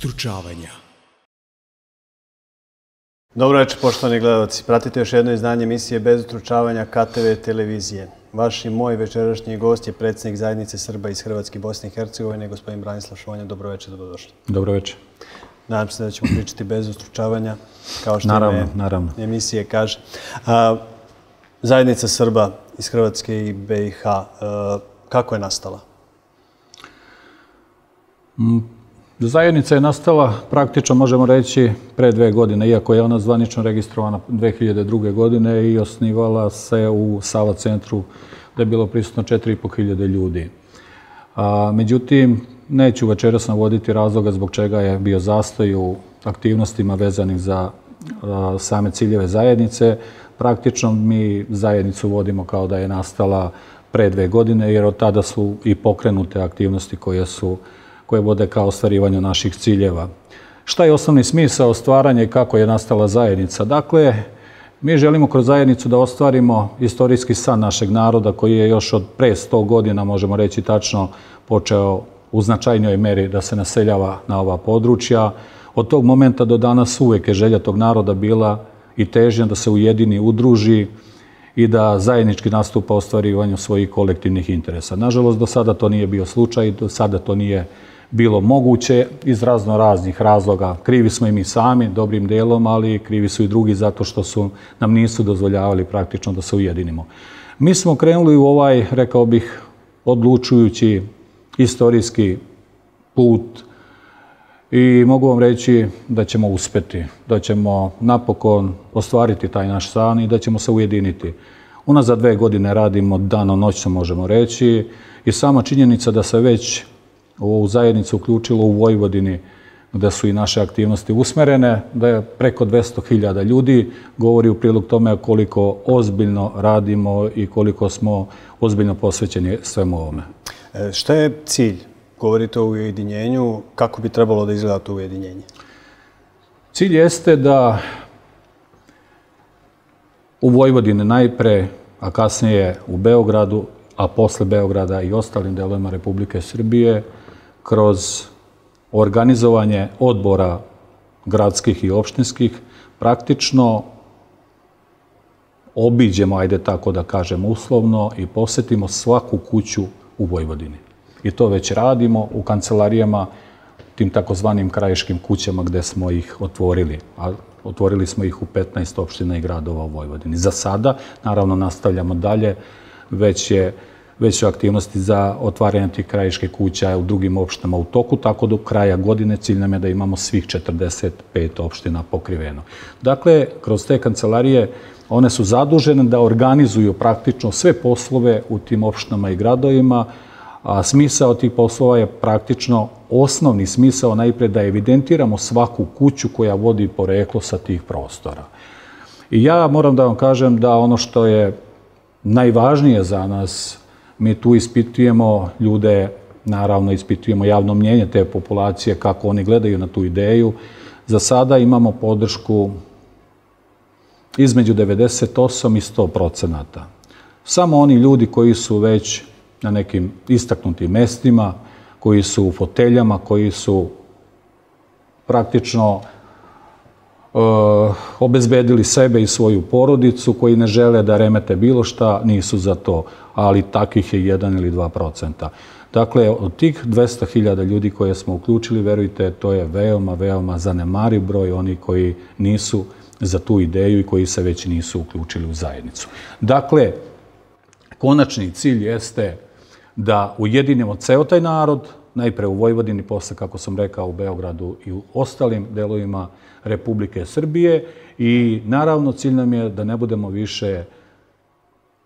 bez ustručavanja. Dobro večer, poštovani gledalci. Pratite još jedno izdanje emisije Bez ustručavanja KTV televizije. Vaš i moj večerašnji gost je predsjednik zajednice Srba iz Hrvatske i Bosne i Hercegovine, gospodin Branislav Šonja. Dobro večer, dobrodošli. Dobro večer. Nadam se da ćemo pričati bez ustručavanja, kao što Naravno, ime naravno. emisije kaže. A, zajednica Srba iz Hrvatske i BiH, a, kako je nastala? Zajednica je nastala praktično, možemo reći, pre dve godine, iako je ona zvanično registrovana 2002. godine i osnivala se u Sava centru da je bilo prisutno 4.500 ljudi. A, međutim, neću večeras navoditi razloga zbog čega je bio zastoj u aktivnostima vezanih za same ciljeve zajednice. Praktično mi zajednicu vodimo kao da je nastala pre dve godine, jer od tada su i pokrenute aktivnosti koje su koje vode kao ostvarivanju naših ciljeva. Šta je osnovni smisao stvaranja i kako je nastala zajednica? Dakle, mi želimo kroz zajednicu da ostvarimo istorijski san našeg naroda koji je još od pre 100 godina, možemo reći tačno, počeo u značajnjoj meri da se naseljava na ova područja. Od tog momenta do danas uvek je želja tog naroda bila i težnja da se ujedini, udruži i da zajednički nastupa ostvarivanju svojih kolektivnih interesa. Nažalost, do sada to nije bio slučaj, do sada to nije bilo moguće iz razno raznih razloga. Krivi smo i mi sami, dobrim delom, ali krivi su i drugi zato što su nam nisu dozvoljavali praktično da se ujedinimo. Mi smo krenuli u ovaj, rekao bih, odlučujući istorijski put i mogu vam reći da ćemo uspeti, da ćemo napokon ostvariti taj naš san i da ćemo se ujediniti. Unazad dve godine radimo dano noćno, možemo reći, i sama činjenica da se već ovu zajednicu uključilo u Vojvodini, gde su i naše aktivnosti usmerene, da je preko 200.000 ljudi, govori u prilog tome koliko ozbiljno radimo i koliko smo ozbiljno posvećeni svemu ovome. E, šta je cilj? Govorite o ujedinjenju. Kako bi trebalo da izgleda to ujedinjenje? Cilj jeste da u Vojvodini najpre, a kasnije u Beogradu, a posle Beograda i ostalim delovima Republike Srbije, kroz organizovanje odbora gradskih i opštinskih, praktično obiđemo, ajde tako da kažem uslovno, i posetimo svaku kuću u Vojvodini. I to već radimo u kancelarijama, tim takozvanim krajiškim kućama gde smo ih otvorili. A otvorili smo ih u 15 opština i gradova u Vojvodini. Za sada, naravno, nastavljamo dalje, već je već su aktivnosti za otvaranje tih krajiške kuća u drugim opštinama u toku, tako do kraja godine cilj nam je da imamo svih 45 opština pokriveno. Dakle, kroz te kancelarije one su zadužene da organizuju praktično sve poslove u tim opštinama i gradovima, a smisao tih poslova je praktično osnovni smisao najpre da evidentiramo svaku kuću koja vodi poreklo sa tih prostora. I ja moram da vam kažem da ono što je najvažnije za nas Mi tu ispitujemo ljude, naravno ispitujemo javno mnjenje te populacije, kako oni gledaju na tu ideju. Za sada imamo podršku između 98 i 100 procenata. Samo oni ljudi koji su već na nekim istaknutim mestima, koji su u foteljama, koji su praktično obezbedili sebe i svoju porodicu, koji ne žele da remete bilo šta, nisu za to ali takvih je 1 ili 2 procenta. Dakle, od tih 200.000 ljudi koje smo uključili, verujte, to je veoma, veoma zanemari broj oni koji nisu za tu ideju i koji se već nisu uključili u zajednicu. Dakle, konačni cilj jeste da ujedinimo ceo taj narod, najpre u Vojvodini, posle, kako sam rekao, u Beogradu i u ostalim delovima Republike Srbije i naravno cilj nam je da ne budemo više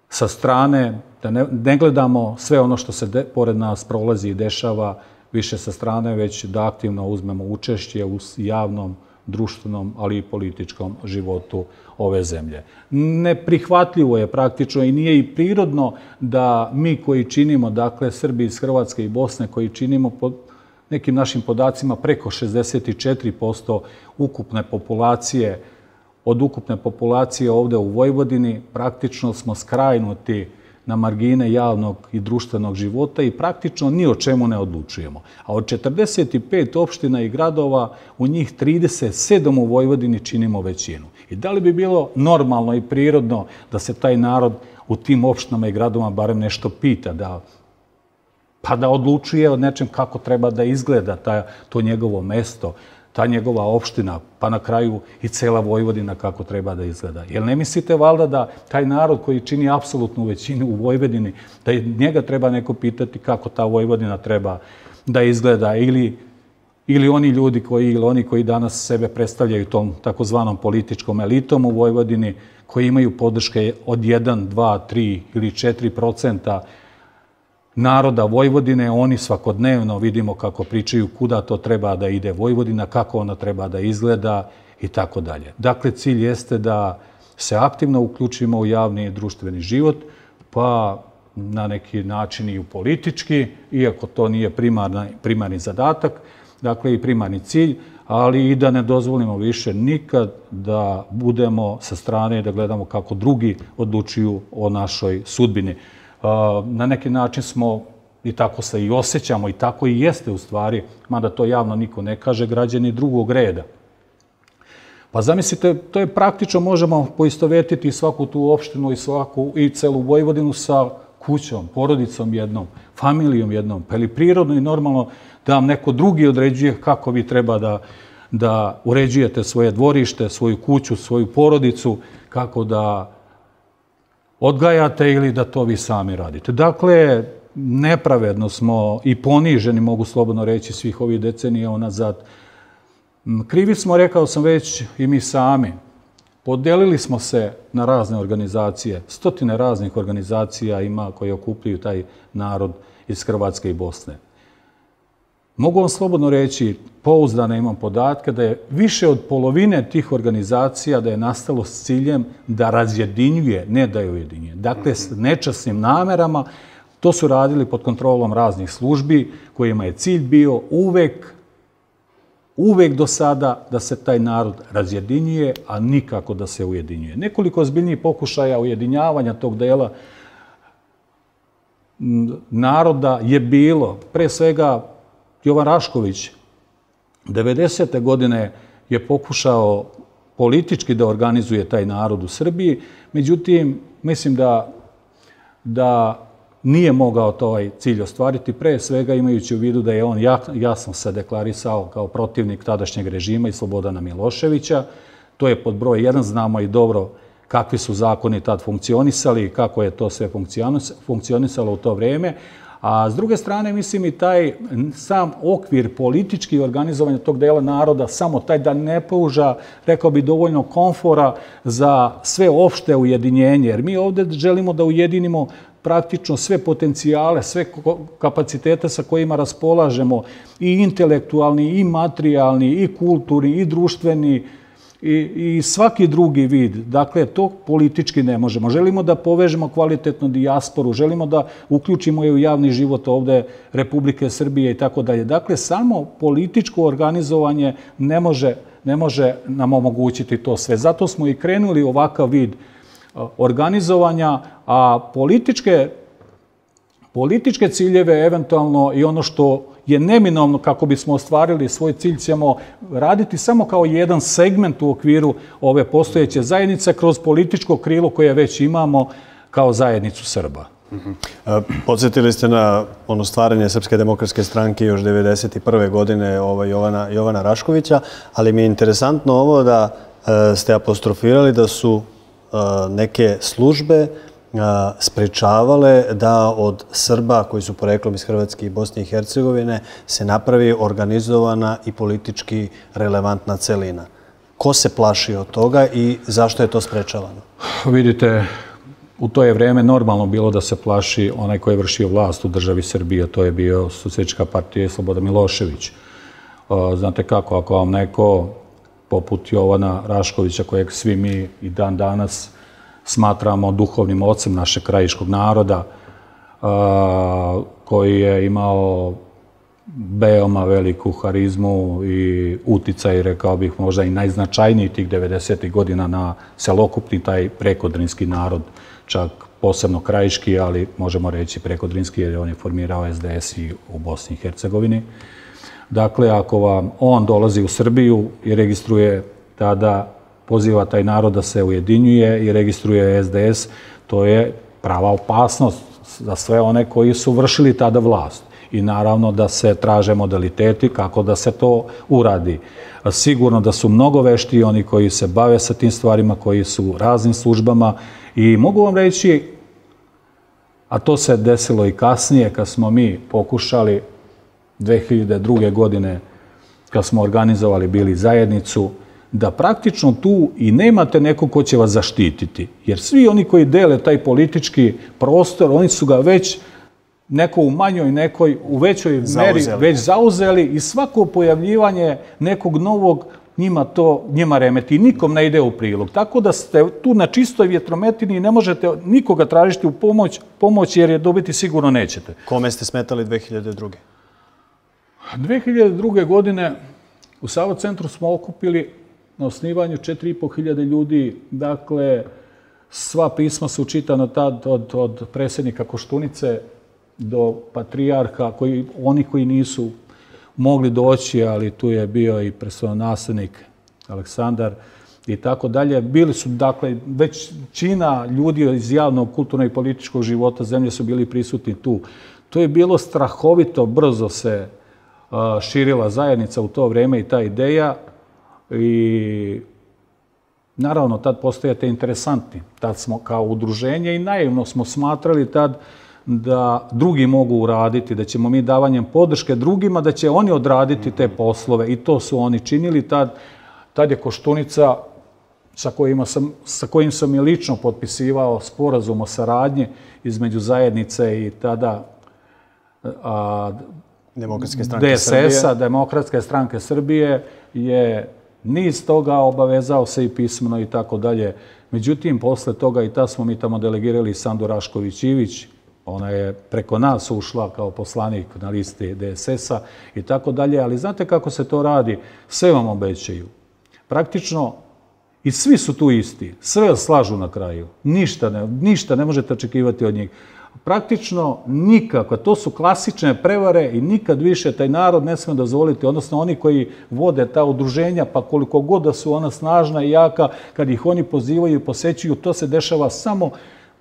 sa strane, da ne, ne gledamo sve ono što se de, pored nas prolazi i dešava više sa strane, već da aktivno uzmemo učešće u javnom, društvenom, ali i političkom životu ove zemlje. Neprihvatljivo je praktično i nije i prirodno da mi koji činimo, dakle Srbi iz Hrvatske i Bosne, koji činimo po nekim našim podacima preko 64% ukupne populacije od ukupne populacije ovde u Vojvodini, praktično smo skrajnuti na margine javnog i društvenog života i praktično ni o čemu ne odlučujemo. A od 45 opština i gradova, u njih 37 u Vojvodini činimo većinu. I da li bi bilo normalno i prirodno da se taj narod u tim opštinama i gradovima barem nešto pita, da pa da odlučuje o nečem kako treba da izgleda ta, to njegovo mesto, ta njegova opština, pa na kraju i cela Vojvodina kako treba da izgleda. Jel ne mislite valjda da taj narod koji čini apsolutnu većinu u Vojvodini, da njega treba neko pitati kako ta Vojvodina treba da izgleda ili ili oni ljudi koji, ili oni koji danas sebe predstavljaju tom takozvanom političkom elitom u Vojvodini, koji imaju podrške od 1, 2, 3 ili 4 procenta naroda Vojvodine, oni svakodnevno vidimo kako pričaju kuda to treba da ide Vojvodina, kako ona treba da izgleda i tako dalje. Dakle, cilj jeste da se aktivno uključimo u javni i društveni život, pa na neki način i u politički, iako to nije primarni, primarni zadatak, dakle i primarni cilj, ali i da ne dozvolimo više nikad da budemo sa strane i da gledamo kako drugi odlučuju o našoj sudbini na neki način smo i tako se i osjećamo i tako i jeste u stvari, mada to javno niko ne kaže, građani drugog reda. Pa zamislite, to je praktično, možemo poistovetiti svaku tu opštinu i svaku i celu Vojvodinu sa kućom, porodicom jednom, familijom jednom, pa ili prirodno i normalno da vam neko drugi određuje kako vi treba da, da uređujete svoje dvorište, svoju kuću, svoju porodicu, kako da odgajate ili da to vi sami radite. Dakle, nepravedno smo i poniženi, mogu slobodno reći, svih ovih decenija onazad. Krivi smo, rekao sam već, i mi sami. Podelili smo se na razne organizacije. Stotine raznih organizacija ima koje okupljaju taj narod iz Hrvatske i Bosne. Mogu vam slobodno reći, pouzdano imam podatke, da je više od polovine tih organizacija da je nastalo s ciljem da razjedinjuje, ne da je ujedinjuje. Dakle, s nečasnim namerama, to su radili pod kontrolom raznih službi, kojima je cilj bio uvek, uvek do sada da se taj narod razjedinjuje, a nikako da se ujedinjuje. Nekoliko ozbiljnijih pokušaja ujedinjavanja tog dela naroda je bilo, pre svega Jovan Rašković 90. godine je pokušao politički da organizuje taj narod u Srbiji, međutim, mislim da, da nije mogao to ovaj cilj ostvariti, pre svega imajući u vidu da je on jasno se deklarisao kao protivnik tadašnjeg režima i Slobodana Miloševića. To je pod broj jedan, znamo i dobro kakvi su zakoni tad funkcionisali i kako je to sve funkcionisalo u to vreme, A s druge strane, mislim i taj sam okvir politički organizovanja tog dela naroda, samo taj da ne pruža, rekao bi, dovoljno komfora za sve opšte ujedinjenje. Jer mi ovde želimo da ujedinimo praktično sve potencijale, sve kapacitete sa kojima raspolažemo, i intelektualni, i materijalni, i kulturni, i društveni, i, i svaki drugi vid. Dakle, to politički ne možemo. Želimo da povežemo kvalitetnu dijasporu, želimo da uključimo je u javni život ovde Republike Srbije i tako dalje. Dakle, samo političko organizovanje ne može, ne može nam omogućiti to sve. Zato smo i krenuli ovakav vid organizovanja, a političke, političke ciljeve, eventualno i ono što je neminovno kako bismo ostvarili svoj cilj, ćemo raditi samo kao jedan segment u okviru ove postojeće zajednice kroz političko krilo koje već imamo kao zajednicu Srba. E, podsjetili ste na ono stvaranje Srpske demokratske stranke još 1991. godine ovaj, Jovana, Jovana Raškovića, ali mi je interesantno ovo da e, ste apostrofirali da su e, neke službe sprečavale da od Srba koji su poreklom iz Hrvatske i Bosne i Hercegovine se napravi organizovana i politički relevantna celina. Ko se plaši od toga i zašto je to sprečavano? Vidite, u to je vreme normalno bilo da se plaši onaj koji je vršio vlast u državi Srbije, to je bio Socialistička partija Sloboda Milošević. Znate kako, ako vam neko poput Jovana Raškovića, kojeg svi mi i dan danas smatramo duhovnim ocem našeg krajiškog naroda, koji je imao veoma veliku harizmu i uticaj, rekao bih, možda i najznačajniji tih 90. godina na celokupni taj prekodrinski narod, čak posebno krajiški, ali možemo reći preko Drinski, jer on je formirao SDS i u Bosni i Hercegovini. Dakle, ako vam on dolazi u Srbiju i registruje tada, poziva taj narod da se ujedinjuje i registruje SDS, to je prava opasnost za sve one koji su vršili tada vlast. I naravno da se traže modaliteti kako da se to uradi. Sigurno da su mnogo vešti oni koji se bave sa tim stvarima, koji su u raznim službama i mogu vam reći, a to se desilo i kasnije kad smo mi pokušali 2002. godine kad smo organizovali bili zajednicu, da praktično tu i nemate neko ko će vas zaštititi. Jer svi oni koji dele taj politički prostor, oni su ga već neko u manjoj, nekoj u većoj meri Zauzeli. već zauzeli i svako pojavljivanje nekog novog njima to njima remeti nikom ne ide u prilog. Tako da ste tu na čistoj vjetrometini i ne možete nikoga tražiti u pomoć, pomoć jer je dobiti sigurno nećete. Kome ste smetali 2002. 2002. godine u Savo centru smo okupili na osnivanju 4.500 ljudi. Dakle, sva pisma su čitana tad od, od predsjednika Koštunice do patrijarha, koji, oni koji nisu mogli doći, ali tu je bio i nasljednik Aleksandar i tako dalje. Bili su, dakle, već čina ljudi iz javnog, kulturnog i političkog života zemlje su bili prisutni tu. To je bilo strahovito, brzo se širila zajednica u to vrijeme i ta ideja i naravno tad postajate interesantni. Tad smo kao udruženje i naivno smo smatrali tad da drugi mogu uraditi, da ćemo mi davanjem podrške drugima, da će oni odraditi te poslove i to su oni činili tad. Tad je Koštunica sa, kojima sam, sa kojim sam i lično potpisivao sporazum o saradnji između zajednice i tada a, Demokratske stranke. DSS-a, Demokratske stranke Srbije, je niz toga obavezao se i pismeno i tako dalje. Međutim, posle toga i ta smo mi tamo delegirali Sandu Rašković-Ivić, ona je preko nas ušla kao poslanik na listi DSS-a i tako dalje, ali znate kako se to radi? Sve vam obećaju. Praktično, i svi su tu isti, sve slažu na kraju. Ništa ne, ništa ne možete očekivati od njih. Praktično nikako. To su klasične prevare i nikad više taj narod ne sme dozvoliti, odnosno oni koji vode ta udruženja, pa koliko god da su ona snažna i jaka, kad ih oni pozivaju i posećuju, to se dešava samo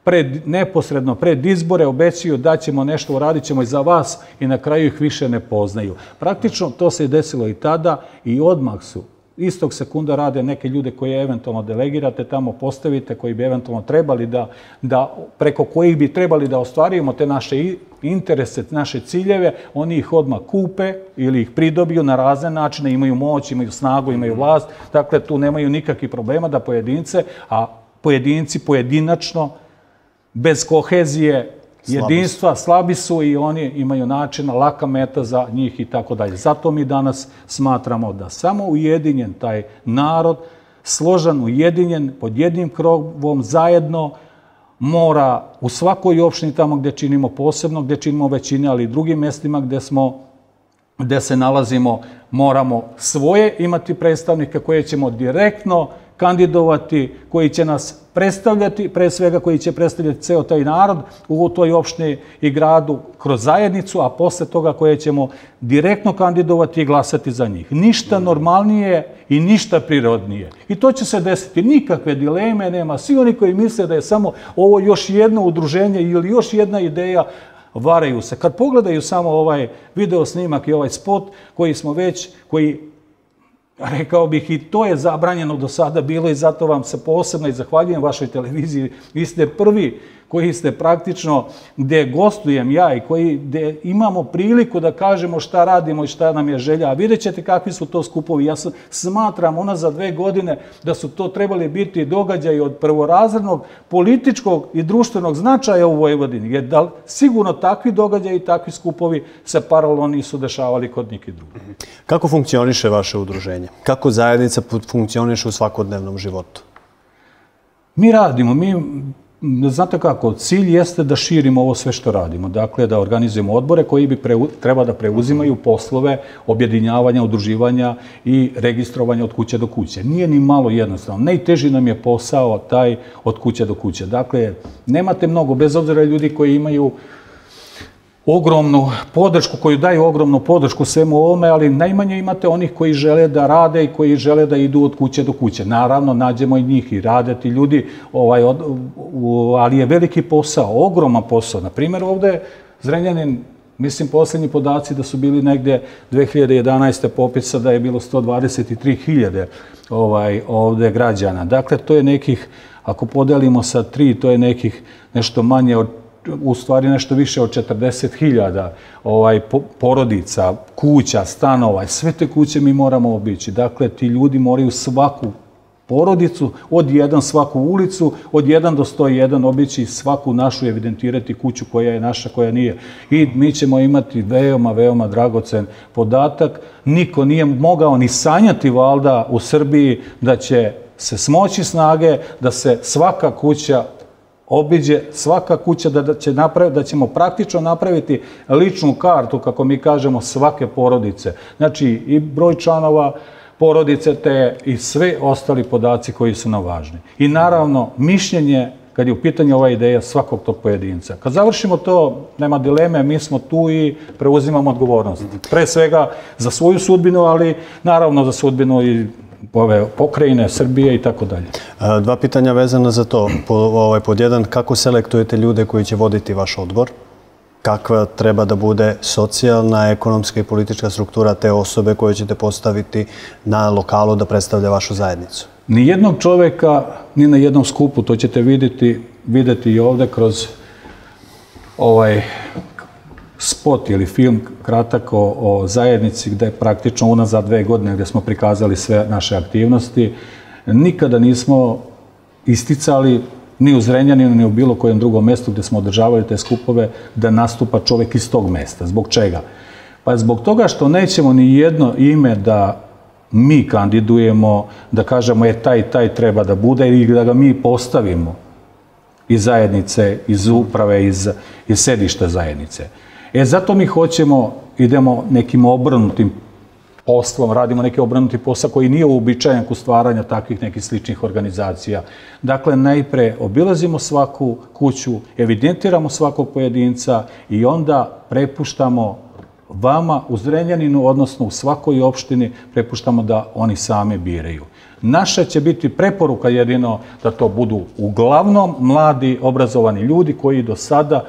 pred, neposredno pred izbore, obećaju da ćemo nešto uradit ćemo i za vas i na kraju ih više ne poznaju. Praktično to se desilo i tada i odmah su istog sekunda rade neke ljude koje eventualno delegirate tamo, postavite, koji bi eventualno trebali da, da preko kojih bi trebali da ostvarimo te naše interese, naše ciljeve, oni ih odmah kupe ili ih pridobiju na razne načine, imaju moć, imaju snagu, imaju vlast, dakle tu nemaju nikakvih problema da pojedince, a pojedinci pojedinačno, bez kohezije, jedinstva, slabi su i oni imaju načina, laka meta za njih i tako dalje. Zato mi danas smatramo da samo ujedinjen taj narod, složan, ujedinjen, pod jednim krovom, zajedno, mora u svakoj opštini tamo gdje činimo posebno, gdje činimo većine, ali i drugim mestima gdje smo gdje se nalazimo, moramo svoje imati predstavnike koje ćemo direktno kandidovati, koji će nas predstavljati, pre svega koji će predstavljati ceo taj narod u toj opštini i gradu kroz zajednicu, a posle toga koje ćemo direktno kandidovati i glasati za njih. Ništa normalnije i ništa prirodnije. I to će se desiti. Nikakve dileme nema. Svi oni koji misle da je samo ovo još jedno udruženje ili još jedna ideja, varaju se. Kad pogledaju samo ovaj video snimak i ovaj spot koji smo već, koji Rekao bih i to je zabranjeno do sada bilo i zato vam se posebno i zahvaljujem vašoj televiziji. Vi ste prvi koji ste praktično, gde gostujem ja i koji gde imamo priliku da kažemo šta radimo i šta nam je želja. A vidjet ćete kakvi su to skupovi. Ja smatram ona za dve godine da su to trebali biti događaji od prvorazrednog političkog i društvenog značaja u Vojvodini. Jer da sigurno takvi događaji i takvi skupovi se paralelno nisu dešavali kod neki drugi. Kako funkcioniše vaše udruženje? Kako zajednica funkcioniše u svakodnevnom životu? Mi radimo, mi Znate kako, cilj jeste da širimo ovo sve što radimo. Dakle, da organizujemo odbore koji bi preu, treba da preuzimaju poslove objedinjavanja, udruživanja i registrovanja od kuće do kuće. Nije ni malo jednostavno. Najteži nam je posao taj od kuće do kuće. Dakle, nemate mnogo, bez obzira ljudi koji imaju ogromnu podršku, koju daju ogromnu podršku svemu ovome, ali najmanje imate onih koji žele da rade i koji žele da idu od kuće do kuće. Naravno, nađemo i njih i rade ti ljudi, ovaj, od, u, ali je veliki posao, ogroman posao. Na primjer, ovde Zrenjanin, mislim, poslednji podaci da su bili negde 2011. popisa da je bilo 123.000 ovaj, ovde građana. Dakle, to je nekih, ako podelimo sa tri, to je nekih nešto manje od u stvari nešto više od 40.000 ovaj, porodica, kuća, stanova, sve te kuće mi moramo obići. Dakle, ti ljudi moraju svaku porodicu, od jedan svaku ulicu, od jedan do 101 obići svaku našu evidentirati kuću koja je naša, koja nije. I mi ćemo imati veoma, veoma dragocen podatak. Niko nije mogao ni sanjati valda u Srbiji da će se smoći snage, da se svaka kuća obiđe svaka kuća da, će napraviti, da ćemo praktično napraviti ličnu kartu, kako mi kažemo, svake porodice. Znači i broj članova porodice te i sve ostali podaci koji su nam važni. I naravno, mišljenje kad je u pitanju ova ideja svakog tog pojedinca. Kad završimo to, nema dileme, mi smo tu i preuzimamo odgovornost. Pre svega za svoju sudbinu, ali naravno za sudbinu i ove pokrajine, Srbije i tako dalje. Dva pitanja vezana za to. Po, ovaj, pod jedan, kako selektujete ljude koji će voditi vaš odbor? Kakva treba da bude socijalna, ekonomska i politička struktura te osobe koje ćete postaviti na lokalu da predstavlja vašu zajednicu? Ni jednog čoveka, ni na jednom skupu, to ćete videti, videti i ovde kroz ovaj spot ili film kratak o, o zajednici gde praktično unazad dve godine gde smo prikazali sve naše aktivnosti. Nikada nismo isticali ni u Zrenjaninu, ni u bilo kojem drugom mestu gde smo održavali te skupove da nastupa čovek iz tog mesta. Zbog čega? Pa zbog toga što nećemo ni jedno ime da mi kandidujemo, da kažemo je taj, taj treba da bude i da ga mi postavimo iz zajednice, iz uprave, iz, iz sedišta zajednice. E, zato mi hoćemo, idemo nekim obrnutim poslom, radimo neki obrnuti posao koji nije uobičajen ku stvaranja takvih nekih sličnih organizacija. Dakle, najpre obilazimo svaku kuću, evidentiramo svakog pojedinca i onda prepuštamo vama u Zrenjaninu, odnosno u svakoj opštini, prepuštamo da oni same biraju. Naša će biti preporuka jedino da to budu uglavnom mladi, obrazovani ljudi koji do sada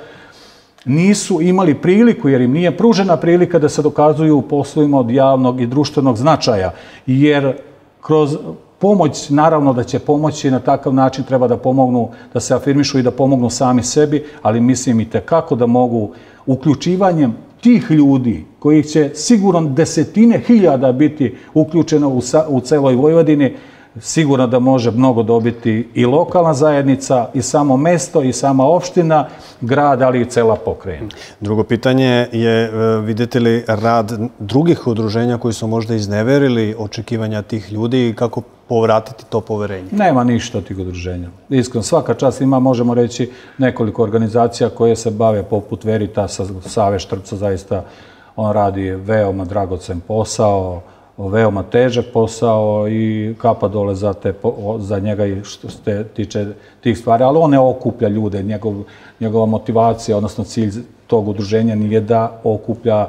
nisu imali priliku, jer im nije pružena prilika da se dokazuju u poslovima od javnog i društvenog značaja, jer kroz pomoć, naravno da će pomoći na takav način treba da pomognu, da se afirmišu i da pomognu sami sebi, ali mislim i tekako da mogu uključivanjem tih ljudi, koji će sigurno desetine hiljada biti uključeno u, u celoj Vojvodini, sigurno da može mnogo dobiti i lokalna zajednica, i samo mesto, i sama opština, grad, ali i cela pokrajina. Drugo pitanje je, e, vidite li rad drugih udruženja koji su možda izneverili očekivanja tih ljudi i kako povratiti to poverenje? Nema ništa od tih udruženja. Iskreno, svaka čast ima, možemo reći, nekoliko organizacija koje se bave poput Veritasa, Save Štrpca, zaista on radi veoma dragocen posao, veoma težak posao i kapa dole za, te, za njega i što se tiče tih stvari, ali on ne okuplja ljude, njegov, njegova motivacija, odnosno cilj tog udruženja nije da okuplja a,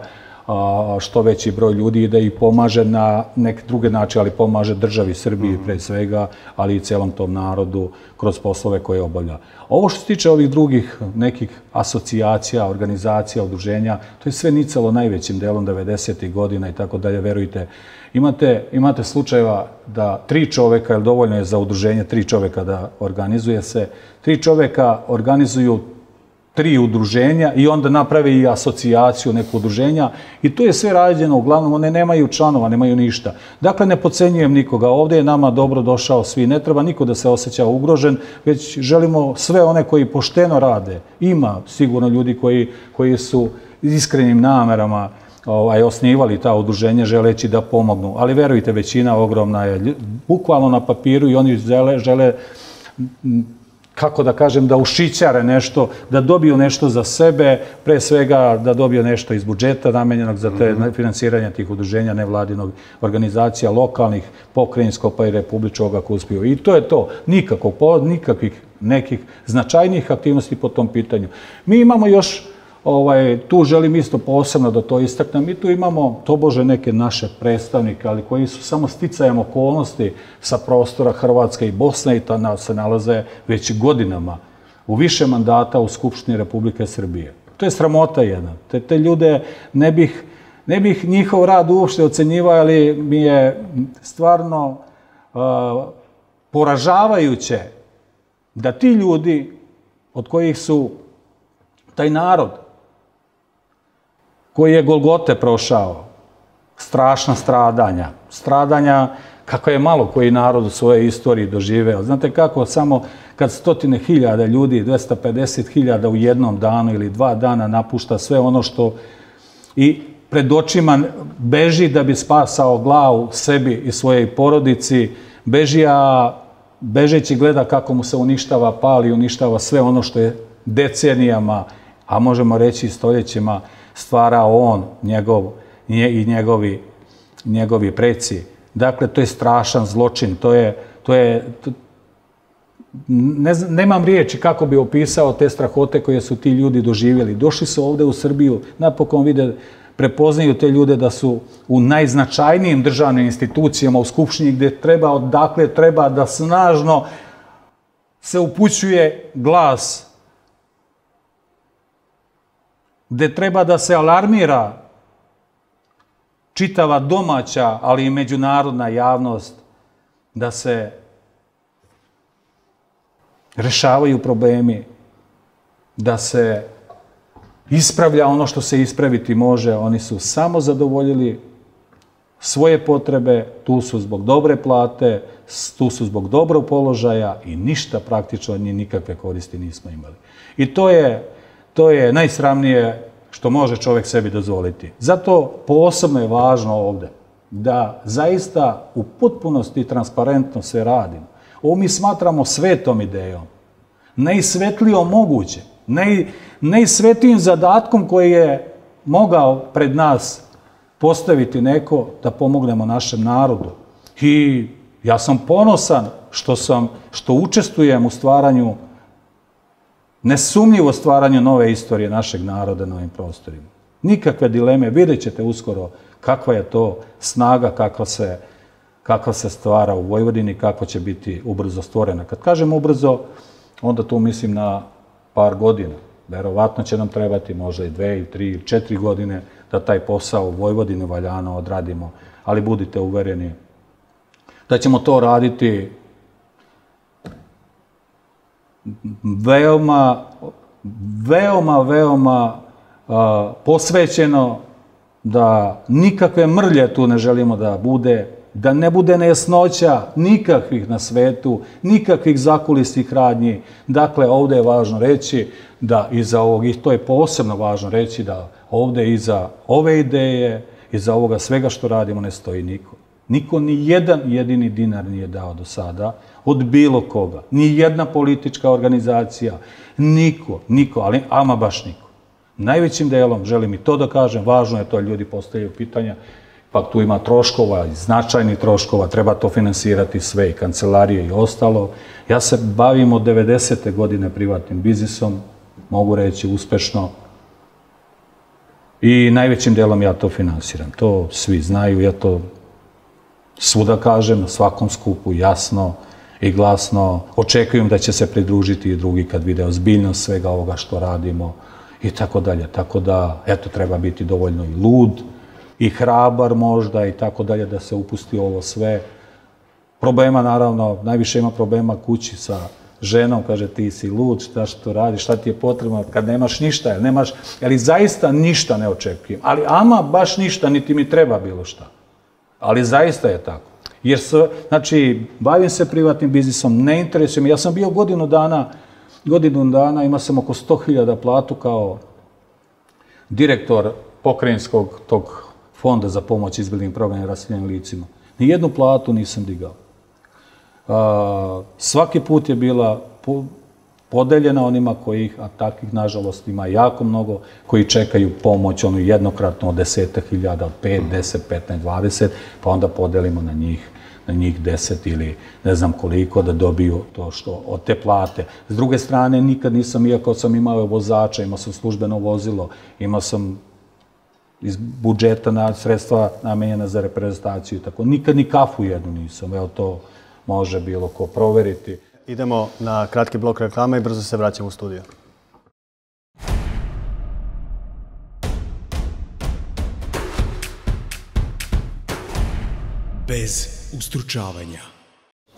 što veći broj ljudi i da ih pomaže na neke druge načine, ali pomaže državi Srbiji pre svega, ali i celom tom narodu kroz poslove koje obavlja. Ovo što se tiče ovih drugih nekih asocijacija, organizacija, udruženja, to je sve nicalo najvećim delom 90. godina i tako dalje, verujte. Imate, imate slučajeva da tri čoveka, jer dovoljno je za udruženje tri čoveka da organizuje se, tri čoveka organizuju tri udruženja i onda naprave i asocijaciju neku udruženja i to je sve rađeno, uglavnom one nemaju članova, nemaju ništa. Dakle, ne pocenjujem nikoga, ovde je nama dobro došao svi, ne treba niko da se osjeća ugrožen, već želimo sve one koji pošteno rade. Ima sigurno ljudi koji, koji su iskrenim namerama ovaj, osnivali ta udruženja želeći da pomognu, ali verujte, većina ogromna je bukvalno na papiru i oni žele, žele kako da kažem, da ušićare nešto, da dobiju nešto za sebe, pre svega da dobiju nešto iz budžeta namenjenog za te mm tih udruženja nevladinog organizacija, lokalnih, pokrajinskog pa i republičkog ako uspiju. I to je to. Nikako, po, nikakvih nekih značajnijih aktivnosti po tom pitanju. Mi imamo još Ovaj, tu želim isto posebno da to istaknem. Mi tu imamo, tobože, neke naše predstavnike, ali koji su samo sticajem okolnosti sa prostora Hrvatske i Bosne i ta se nalaze već godinama u više mandata u Skupštini Republike Srbije. To je sramota jedna. Te, te ljude ne bih, ne bih njihov rad uopšte ocenjivao, ali mi je stvarno poražavajuće da ti ljudi od kojih su taj narod koji je Golgote prošao, strašna stradanja, stradanja kako je malo koji narod u svojoj istoriji doživeo. Znate kako, samo kad stotine hiljada ljudi, 250 hiljada u jednom danu ili dva dana napušta sve ono što i pred očima beži da bi spasao glavu sebi i svojej porodici, beži, a bežeći gleda kako mu se uništava, pali, uništava sve ono što je decenijama, a možemo reći stoljećima, stvarao on, njegov, i njegovi, njegovi preci. Dakle, to je strašan zločin, to je, to je, to, ne nemam riječi kako bi opisao te strahote koje su ti ljudi doživjeli. Došli su ovde u Srbiju, napokon vide, prepoznaju te ljude da su u najznačajnijim državnim institucijama u Skupštini gdje treba, odakle treba da snažno se upućuje glas gde treba da se alarmira čitava domaća, ali i međunarodna javnost, da se rešavaju problemi, da se ispravlja ono što se ispraviti može. Oni su samo zadovoljili svoje potrebe, tu su zbog dobre plate, tu su zbog dobrog položaja i ništa praktično ni nikakve koristi nismo imali. I to je To je najsramnije što može čovjek sebi dozvoliti. Zato posebno je važno ovde da zaista u potpunosti i transparentno se radim. Ovo mi smatramo svetom idejom. Najsvetlijom moguće. Naj, najsvetijim zadatkom koji je mogao pred nas postaviti neko da pomognemo našem narodu. I ja sam ponosan što sam što učestvujem u stvaranju nesumnjivo stvaranje nove istorije našeg naroda na ovim prostorima. Nikakve dileme, vidjet ćete uskoro kakva je to snaga, kakva se, kakva se stvara u Vojvodini, kakva će biti ubrzo stvorena. Kad kažem ubrzo, onda tu mislim na par godina. Verovatno će nam trebati možda i dve, i tri, i četiri godine da taj posao u Vojvodini valjano odradimo. Ali budite uvereni da ćemo to raditi veoma, veoma, veoma posvećeno da nikakve mrlje tu ne želimo da bude, da ne bude nejasnoća nikakvih na svetu, nikakvih zakulisnih radnji. Dakle, ovde je važno reći da iza ovog, i to je posebno važno reći, da ovde iza ove ideje, iza ovoga svega što radimo ne stoji niko. Niko ni jedan jedini dinar nije dao do sada od bilo koga. Ni jedna politička organizacija, niko, niko, ali ama baš niko. Najvećim delom, želim i to da kažem, važno je to, ljudi postavljaju pitanja, pa tu ima troškova, značajni troškova, treba to finansirati sve, i kancelarije i ostalo. Ja se bavim od 90. godine privatnim biznisom, mogu reći uspešno, i najvećim delom ja to finansiram. To svi znaju, ja to svuda kažem, na svakom skupu, jasno, i glasno očekujem da će se pridružiti i drugi kad vide ozbiljnost svega ovoga što radimo i tako dalje. Tako da, eto, treba biti dovoljno i lud i hrabar možda i tako dalje da se upusti ovo sve. Problema, naravno, najviše ima problema kući sa ženom, kaže ti si lud, šta što radiš, šta ti je potrebno, kad nemaš ništa, jer nemaš, ali zaista ništa ne očekujem. Ali ama baš ništa, niti mi treba bilo šta. Ali zaista je tako. Jer se, znači, bavim se privatnim biznisom, ne interesujem. Ja sam bio godinu dana, godinu dana, imao sam oko 100.000 platu kao direktor pokrajinskog tog fonda za pomoć izglednim programima raseljenim licima. Nijednu platu nisam digao. A, svaki put je bila podeljena onima kojih, a takvih nažalost ima jako mnogo, koji čekaju pomoć, onu jednokratno od deseta hiljada, od 5, 10, 15, 20, pa onda podelimo na njih na njih 10 ili ne znam koliko da dobiju to što od te plate. S druge strane, nikad nisam, iako sam imao vozača, imao sam službeno vozilo, imao sam iz budžeta na sredstva namenjena za reprezentaciju. Tako, nikad ni kafu jednu nisam. Evo to može bilo ko proveriti. Idemo na kratki blok reklama i brzo se vraćamo u studio. Bez ustručavanja.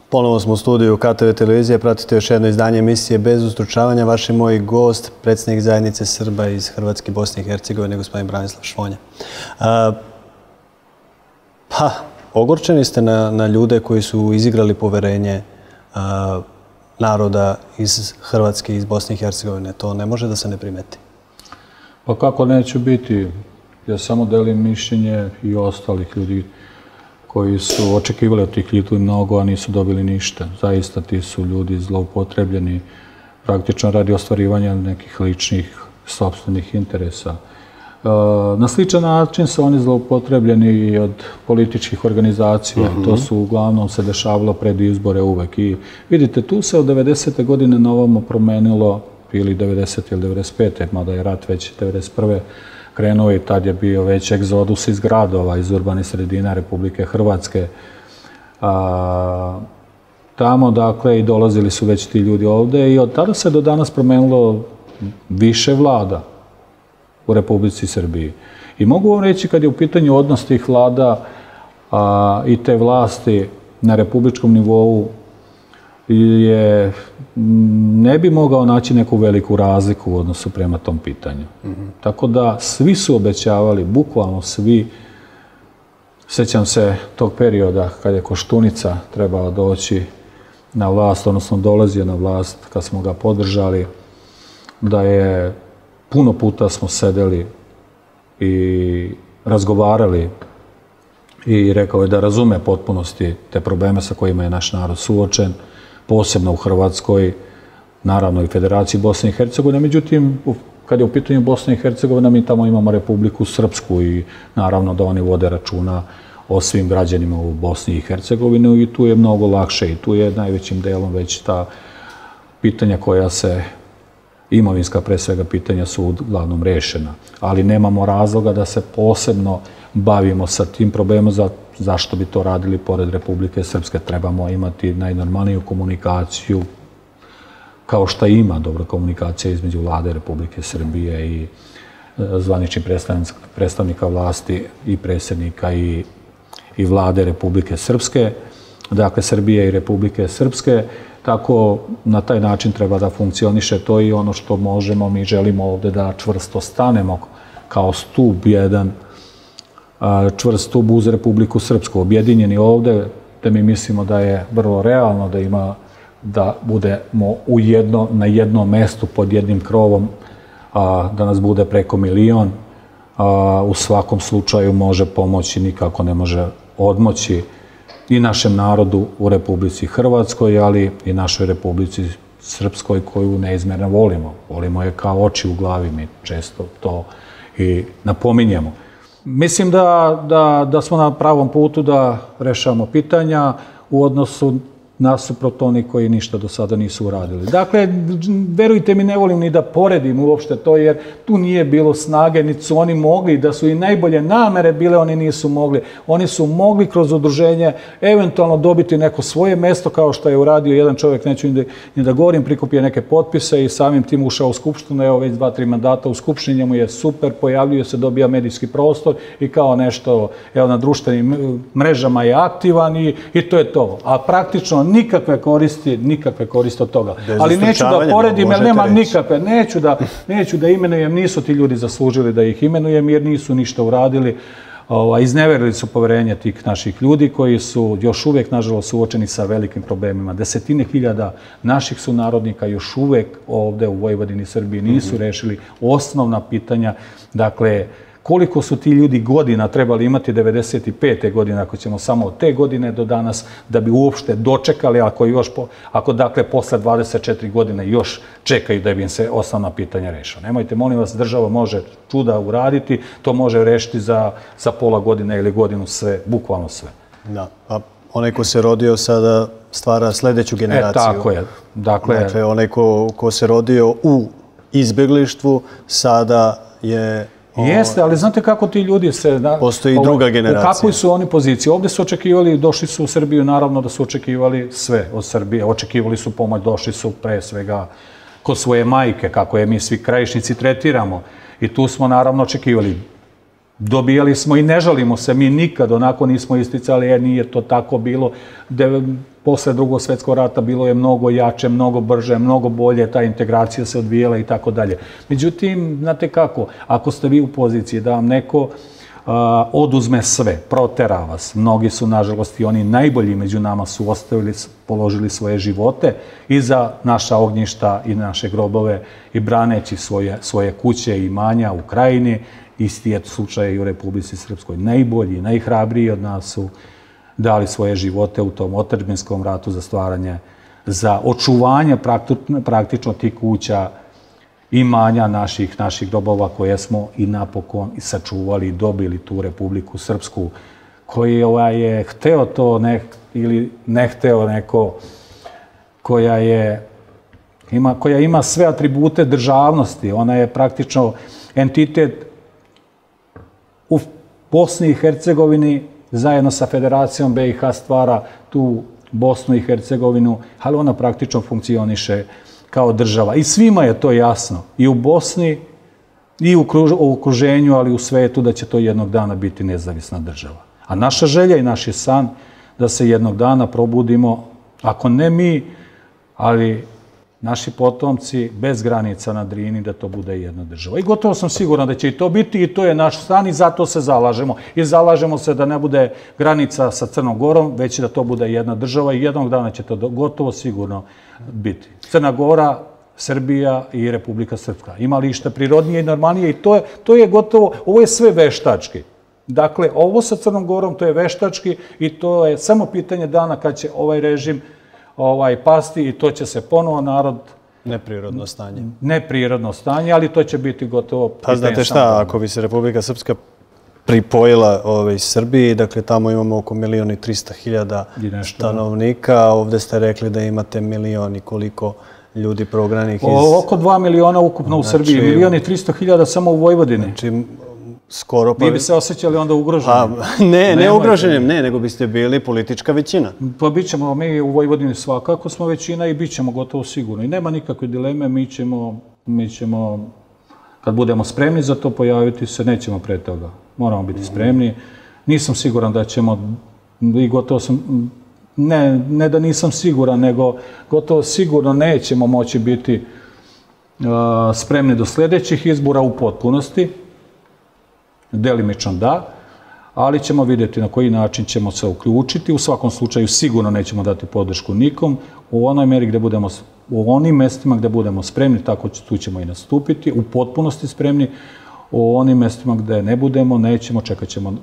Ponovo smo u studiju KTV televizije, pratite još jedno izdanje emisije Bez ustručavanja. Vaš je moj gost, predsjednik zajednice Srba iz Hrvatske, Bosne i Hercegovine, gospodin Branislav Švonja. A, pa, ogorčeni ste na, na ljude koji su izigrali poverenje a, naroda iz Hrvatske i iz Bosne i Hercegovine. To ne može da se ne primeti. Pa kako neću biti? Ja samo delim mišljenje i ostalih ljudi koji su očekivali od tih ljudi mnogo, a nisu dobili ništa. Zaista ti su ljudi zloupotrebljeni praktično radi ostvarivanja nekih ličnih sobstvenih interesa. E, na sličan način su oni zloupotrebljeni i od političkih organizacija. Mm -hmm. To su uglavnom se dešavalo pred izbore uvek. I vidite, tu se od 90. godine na ovamo promenilo ili 90. ili 95. mada je rat već 91 krenuo i tad je bio već egzodus iz gradova, iz urbane sredina Republike Hrvatske. A, tamo, dakle, i dolazili su već ti ljudi ovde i od tada se do danas promenilo više vlada u Republici Srbiji. I mogu vam reći, kad je u pitanju odnos tih vlada a, i te vlasti na republičkom nivou, je, ne bi mogao naći neku veliku razliku u odnosu prema tom pitanju. Mm -hmm. Tako da svi su obećavali, bukvalno svi, sećam se tog perioda kad je Koštunica trebao doći na vlast, odnosno dolazio na vlast kad smo ga podržali, da je puno puta smo sedeli i razgovarali i rekao je da razume potpunosti te probleme sa kojima je naš narod suočen, posebno u Hrvatskoj, naravno i Federaciji Bosne i Hercegovine. Međutim, kad je u pitanju Bosne i Hercegovina, mi tamo imamo Republiku Srpsku i naravno da oni vode računa o svim građanima u Bosni i Hercegovini i tu je mnogo lakše i tu je najvećim delom već ta pitanja koja se imovinska pre svega pitanja su uglavnom rešena. Ali nemamo razloga da se posebno bavimo sa tim problemom za zašto bi to radili pored Republike Srpske. Trebamo imati najnormalniju komunikaciju kao što ima dobra komunikacija između vlade Republike Srbije i e, zvaničnih predstavnika vlasti i predsjednika i, i vlade Republike Srpske, dakle Srbije i Republike Srpske, tako na taj način treba da funkcioniše to i ono što možemo, mi želimo ovde da čvrsto stanemo kao stub jedan čvrst stub uz Republiku Srpsku. Objedinjeni ovde, da mi mislimo da je vrlo realno da ima da budemo u jedno, na jednom mestu pod jednim krovom, a, da nas bude preko milion, a, u svakom slučaju može pomoći, nikako ne može odmoći i našem narodu u Republici Hrvatskoj, ali i našoj Republici Srpskoj koju neizmjerno volimo. Volimo je kao oči u glavi, mi često to i napominjemo. Mislim da, da, da smo na pravom putu da rešavamo pitanja u odnosu nasuprot oni koji ništa do sada nisu uradili. Dakle, verujte mi, ne volim ni da poredim uopšte to, jer tu nije bilo snage, niti su oni mogli, da su i najbolje namere bile, oni nisu mogli. Oni su mogli kroz udruženje eventualno dobiti neko svoje mesto, kao što je uradio jedan čovjek, neću ni da, ni da govorim, prikupio neke potpise i samim tim ušao u Skupštinu, evo već dva, tri mandata u Skupštini, njemu je super, pojavljuje se, dobija medijski prostor i kao nešto, evo na društvenim mrežama je aktivan i, i to je to. A praktično nikakve koristi, nikakve koristi od toga. Ali neću da poredim, jer nema reći. nikakve. Neću da, neću da imenujem, nisu ti ljudi zaslužili da ih imenujem, jer nisu ništa uradili. Ova, izneverili su poverenje tih naših ljudi koji su još uvek, nažalost, suočeni sa velikim problemima. Desetine hiljada naših sunarodnika još uvek ovde u Vojvodini Srbiji nisu mm -hmm. rešili osnovna pitanja, dakle, koliko su ti ljudi godina trebali imati 95. godine, ako ćemo samo od te godine do danas, da bi uopšte dočekali, ako još, po, ako dakle posle 24 godine još čekaju da bi im se osnovna pitanja rešila. Nemojte, molim vas, država može čuda uraditi, to može rešiti za, za pola godine ili godinu sve, bukvalno sve. Da, pa onaj ko se rodio sada stvara sledeću generaciju. E, tako je. Dakle, Dakle, onaj ko, ko se rodio u izbeglištvu sada je Jeste, ali znate kako ti ljudi se... Da, Postoji i druga generacija. U kakvoj su oni poziciji? Ovde su očekivali, došli su u Srbiju, naravno da su očekivali sve od Srbije. Očekivali su pomoć, došli su pre svega kod svoje majke, kako je mi svi krajišnici tretiramo. I tu smo naravno očekivali. Dobijali smo i ne žalimo se, mi nikad onako nismo isticali, jer nije to tako bilo. De, posle drugog svetskog rata bilo je mnogo jače, mnogo brže, mnogo bolje, ta integracija se odvijela i tako dalje. Međutim, znate kako, ako ste vi u poziciji da vam neko oduzme sve, protera vas, mnogi su, nažalost, i oni najbolji među nama su ostavili, položili svoje živote i za naša ognjišta i naše grobove i braneći svoje, svoje kuće i imanja u krajini, isti je slučaj i u Republici Srpskoj. Najbolji, najhrabriji od nas su dali svoje živote u tom otadžbinskom ratu za stvaranje, za očuvanje praktično tih kuća, imanja naših, naših grobova koje smo i napokon i sačuvali dobili tu Republiku Srpsku, koji ovaj, je hteo to ne, ili ne hteo neko koja je ima, koja ima sve atribute državnosti. Ona je praktično entitet u Bosni i Hercegovini zajedno sa Federacijom BiH stvara tu Bosnu i Hercegovinu, ali ona praktično funkcioniše kao država. I svima je to jasno. I u Bosni, i u okruženju, ali u svetu da će to jednog dana biti nezavisna država. A naša želja i naš je san da se jednog dana probudimo, ako ne mi, ali naši potomci bez granica na Drini da to bude jedna država. I gotovo sam siguran da će i to biti i to je naš stan i zato se zalažemo. I zalažemo se da ne bude granica sa Crnom Gorom, već da to bude jedna država i jednog dana će to gotovo sigurno biti. Crna Gora, Srbija i Republika Srpska. Ima li išta prirodnije i normalnije i to je, to je gotovo, ovo je sve veštački. Dakle, ovo sa Crnom Gorom to je veštački i to je samo pitanje dana kad će ovaj režim ovaj, pasti i to će se ponovo narod... Neprirodno stanje. Neprirodno stanje, ali to će biti gotovo... Pa znate šta, ako bi se Republika Srpska pripojila ovaj, Srbiji, dakle tamo imamo oko milioni 300 hiljada stanovnika, a ovde ste rekli da imate milioni koliko ljudi prognanih iz... O, oko 2 miliona ukupno znači, u Srbiji, milioni 300 hiljada samo u Vojvodini. Znači, skoro pa... Vi bi se osjećali onda ugroženim. Pa, ne, ne ugroženim, ne, nego biste bili politička većina. Pa bit ćemo, mi u Vojvodini svakako smo većina i bit ćemo gotovo sigurno. I nema nikakve dileme, mi ćemo, mi ćemo, kad budemo spremni za to pojaviti se, nećemo pre toga. Moramo biti spremni. Nisam siguran da ćemo, i gotovo sam, ne, ne da nisam siguran, nego gotovo sigurno nećemo moći biti uh, spremni do sljedećih izbora u potpunosti, delimično da, ali ćemo vidjeti na koji način ćemo se uključiti. U svakom slučaju sigurno nećemo dati podršku nikom. U onoj meri gde budemo, u onim mestima gde budemo spremni, tako tu ćemo i nastupiti, u potpunosti spremni. U onim mestima gde ne budemo, nećemo, čekat ćemo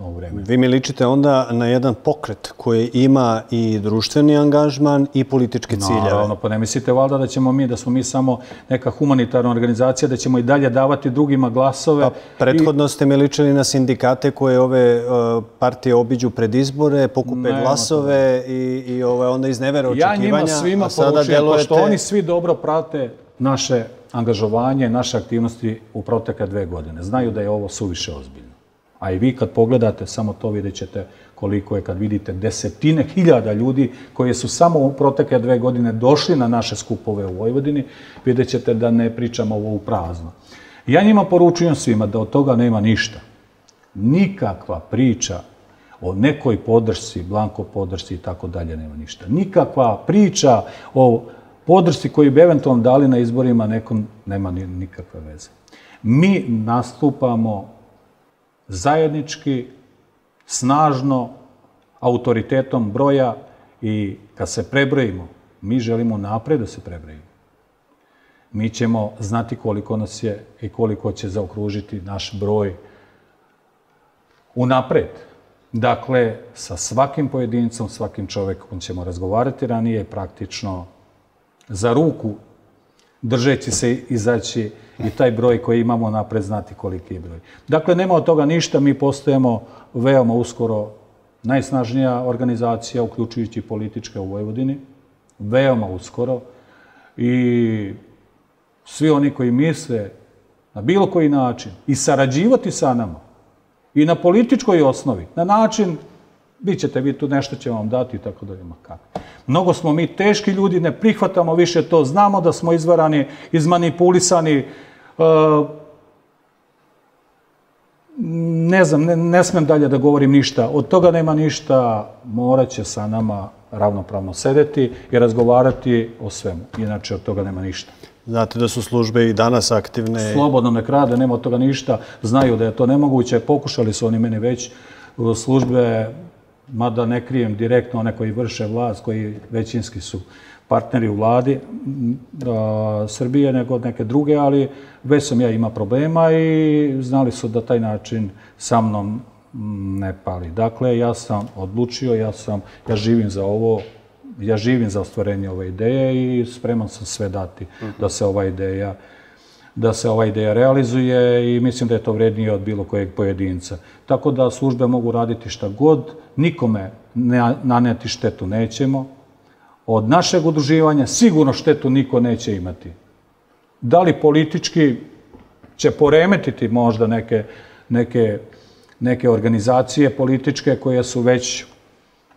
ovo vreme. Vi mi ličite onda na jedan pokret koji ima i društveni angažman i političke ciljeve. Naravno, pa ne mislite valjda da ćemo mi, da smo mi samo neka humanitarna organizacija, da ćemo i dalje davati drugima glasove. Pa prethodno ste mi ličili na sindikate koje ove uh, partije obiđu pred izbore, pokupe glasove i, i ove, onda iznevere očekivanja. Ja njima svima poručujem, pošto oni svi dobro prate naše angažovanje, naše aktivnosti u proteka dve godine. Znaju da je ovo suviše ozbiljno. A i vi kad pogledate, samo to vidjet ćete koliko je kad vidite desetine hiljada ljudi koji su samo u proteke dve godine došli na naše skupove u Vojvodini, vidjet ćete da ne pričamo ovo u prazno. Ja njima poručujem svima da od toga nema ništa. Nikakva priča o nekoj podršci, blanko podršci i tako dalje nema ništa. Nikakva priča o podršci koju bi eventualno dali na izborima nekom nema nikakve veze. Mi nastupamo zajednički, snažno, autoritetom broja i kad se prebrojimo, mi želimo napred da se prebrojimo. Mi ćemo znati koliko nas je i koliko će zaokružiti naš broj unapred. Dakle, sa svakim pojedincom, svakim čovekom ćemo razgovarati ranije, praktično za ruku držeći se izaći i taj broj koji imamo napred znati koliki je broj. Dakle, nema od toga ništa, mi postojemo veoma uskoro najsnažnija organizacija, uključujući političke u Vojvodini, veoma uskoro. I svi oni koji misle na bilo koji način i sarađivati sa nama i na političkoj osnovi, na način bit ćete vi tu, nešto će vam dati i tako da ima kako. Mnogo smo mi teški ljudi, ne prihvatamo više to, znamo da smo izvarani, izmanipulisani, uh, ne znam, ne, ne smem dalje da govorim ništa. Od toga nema ništa, morat će sa nama ravnopravno sedeti i razgovarati o svemu. Inače, od toga nema ništa. Znate da su službe i danas aktivne. Slobodno nek rade, nema od toga ništa. Znaju da je to nemoguće. Pokušali su oni meni već službe, mada ne krijem direktno one koji vrše vlast, koji većinski su partneri u vladi a, Srbije nego neke druge, ali već sam ja ima problema i znali su da taj način sa mnom ne pali. Dakle, ja sam odlučio, ja sam, ja živim za ovo, ja živim za ostvarenje ove ideje i spreman sam sve dati da se ova ideja da se ova ideja realizuje i mislim da je to vrednije od bilo kojeg pojedinca. Tako da službe mogu raditi šta god, nikome ne naneti štetu nećemo. Od našeg udruživanja sigurno štetu niko neće imati. Da li politički će poremetiti možda neke, neke, neke organizacije političke koje su već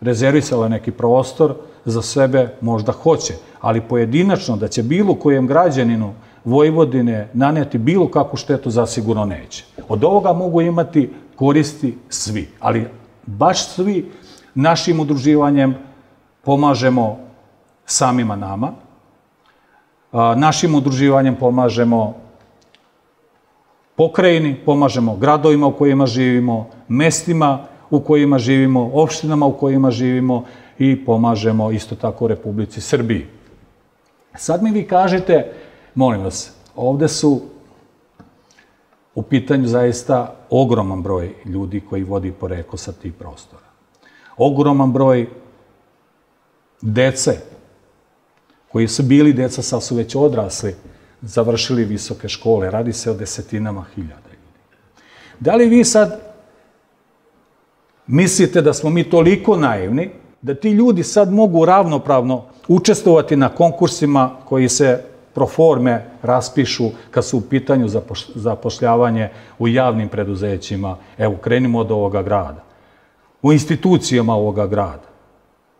rezervisale neki prostor za sebe, možda hoće, ali pojedinačno da će bilo kojem građaninu Vojvodine naneti bilo kakvu štetu, zasigurno neće. Od ovoga mogu imati koristi svi, ali baš svi našim udruživanjem pomažemo samima nama, našim udruživanjem pomažemo pokrajini, pomažemo gradovima u kojima živimo, mestima u kojima živimo, opštinama u kojima živimo i pomažemo isto tako Republici Srbiji. Sad mi vi kažete, molim vas, ovde su u pitanju zaista ogroman broj ljudi koji vodi poreko sa tih prostora. Ogroman broj dece koji su bili deca, sad su već odrasli, završili visoke škole. Radi se o desetinama hiljada ljudi. Da li vi sad mislite da smo mi toliko naivni da ti ljudi sad mogu ravnopravno učestvovati na konkursima koji se proforme raspišu kad su u pitanju zapošljavanje u javnim preduzećima. Evo, krenimo od ovoga grada. U institucijama ovoga grada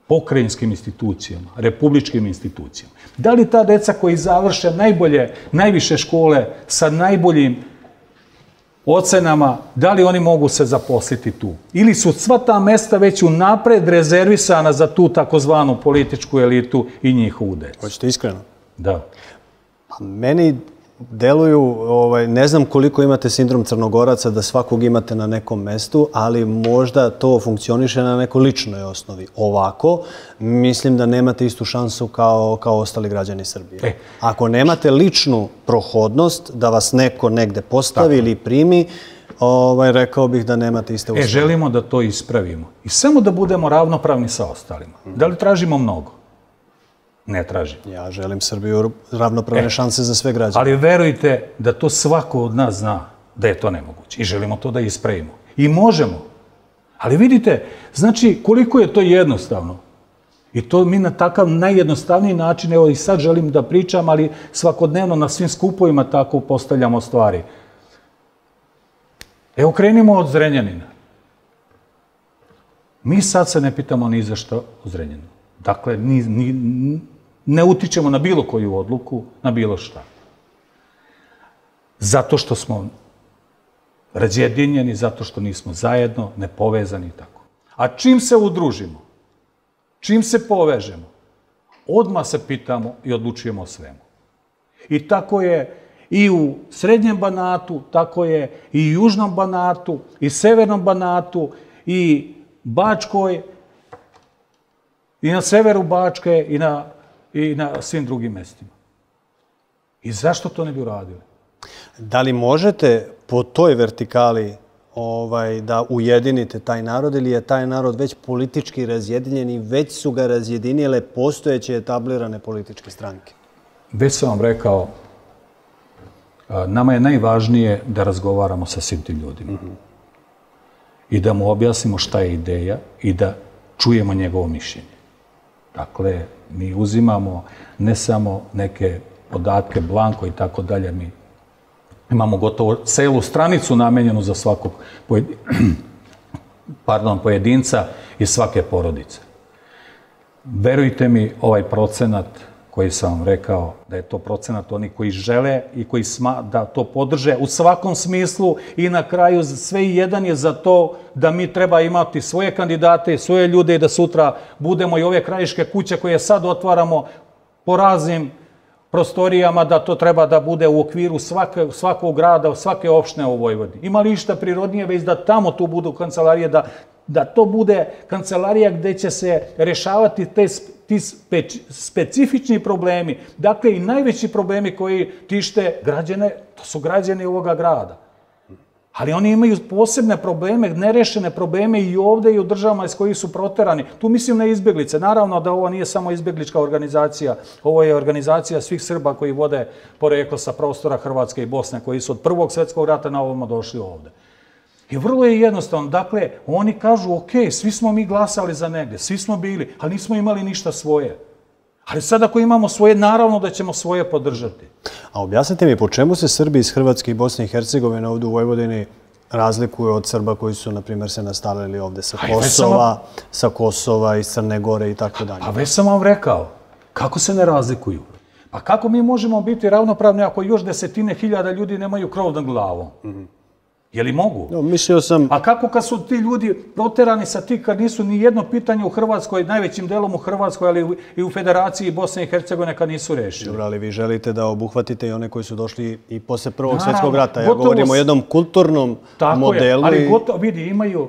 pokrajinskim institucijama, republičkim institucijama. Da li ta deca koji završe najbolje, najviše škole sa najboljim ocenama, da li oni mogu se zaposliti tu? Ili su sva ta mesta već unapred rezervisana za tu takozvanu političku elitu i njihovu decu? Hoćete iskreno? Da. Meni deluju, ovaj, ne znam koliko imate sindrom crnogoraca da svakog imate na nekom mestu, ali možda to funkcioniše na nekoj ličnoj osnovi. Ovako, mislim da nemate istu šansu kao, kao ostali građani Srbije. E. Ako nemate ličnu prohodnost da vas neko negde postavi Tako. ili primi, ovaj, rekao bih da nemate iste uslove. E, želimo da to ispravimo. I samo da budemo ravnopravni sa ostalima. Da li tražimo mnogo? Ne traži. Ja želim Srbiju ravnopravne e, šanse za sve građane. Ali verujte da to svako od nas zna da je to nemoguće i želimo to da ispravimo. I možemo. Ali vidite, znači koliko je to jednostavno. I to mi na takav najjednostavniji način, evo i sad želim da pričam, ali svakodnevno na svim skupovima tako postavljamo stvari. Evo krenimo od Zrenjanina. Mi sad se ne pitamo ni za što o Zrenjaninu. Dakle, ni, ni, ne utičemo na bilo koju odluku, na bilo šta. Zato što smo razjedinjeni, zato što nismo zajedno, nepovezani i tako. A čim se udružimo, čim se povežemo, odmah se pitamo i odlučujemo o svemu. I tako je i u Srednjem Banatu, tako je i u Južnom Banatu, i Severnom Banatu, i Bačkoj, i na severu Bačke, i na i na svim drugim mestima. I zašto to ne bi uradili? Da li možete po toj vertikali ovaj, da ujedinite taj narod ili je taj narod već politički razjedinjen i već su ga razjedinile postojeće etablirane političke stranke? Već sam vam rekao, nama je najvažnije da razgovaramo sa svim tim ljudima. I da mu objasnimo šta je ideja i da čujemo njegovo mišljenje. Dakle, mi uzimamo ne samo neke podatke, blanko i tako dalje, mi imamo gotovo celu stranicu namenjenu za svakog pardon, pojedinca i svake porodice. Verujte mi, ovaj procenat koji sam vam rekao da je to procenat oni koji žele i koji sma, da to podrže u svakom smislu i na kraju sve i jedan je za to da mi treba imati svoje kandidate, svoje ljude i da sutra budemo i ove krajiške kuće koje sad otvaramo po raznim prostorijama da to treba da bude u okviru svake, svakog grada, svake opštine u Vojvodini. Ima li išta prirodnije već da tamo tu budu kancelarije, da, da to bude kancelarija gde će se rešavati te ti speč, specifični problemi, dakle i najveći problemi koji tište građane, to su građani ovoga grada. Ali oni imaju posebne probleme, nerešene probleme i ovde i u državama iz kojih su proterani. Tu mislim na izbjeglice. Naravno da ovo nije samo izbjeglička organizacija, ovo je organizacija svih Srba koji vode poreklo sa prostora Hrvatske i Bosne, koji su od Prvog svetskog rata na ovoma došli ovde. I vrlo je jednostavno. Dakle, oni kažu, ok, svi smo mi glasali za negde, svi smo bili, ali nismo imali ništa svoje. Ali sad ako imamo svoje, naravno da ćemo svoje podržati. A objasnite mi, po čemu se Srbi iz Hrvatske i Bosne i Hercegovine ovdje u Vojvodini razlikuju od Srba koji su, na primjer, se nastalili ovdje sa Kosova, sa Kosova i Crne Gore i tako dalje? Pa već sam vam rekao, kako se ne razlikuju? Pa kako mi možemo biti ravnopravni ako još desetine hiljada ljudi nemaju krov nad glavom? Mm Je li mogu? No, mislio sam... A kako kad su ti ljudi proterani sa ti, kad nisu ni jedno pitanje u Hrvatskoj, najvećim delom u Hrvatskoj, ali i u Federaciji Bosne i Hercegovine, kad nisu rešili? Dobro, ali vi želite da obuhvatite i one koji su došli i posle Prvog svjetskog rata. Ja govorim o jednom kulturnom tako modelu. Je, ali gotovo, vidi, imaju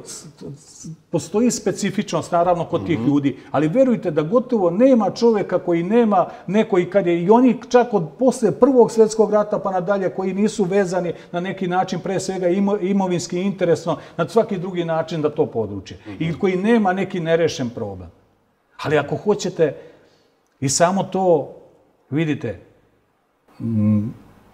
postoji specifičnost naravno kod tih ljudi, ali verujte da gotovo nema čoveka koji nema neko i kad je i oni čak od posle prvog svjetskog rata pa nadalje koji nisu vezani na neki način pre svega imovinski interesno na svaki drugi način da to područje i koji nema neki nerešen problem. Ali ako hoćete i samo to vidite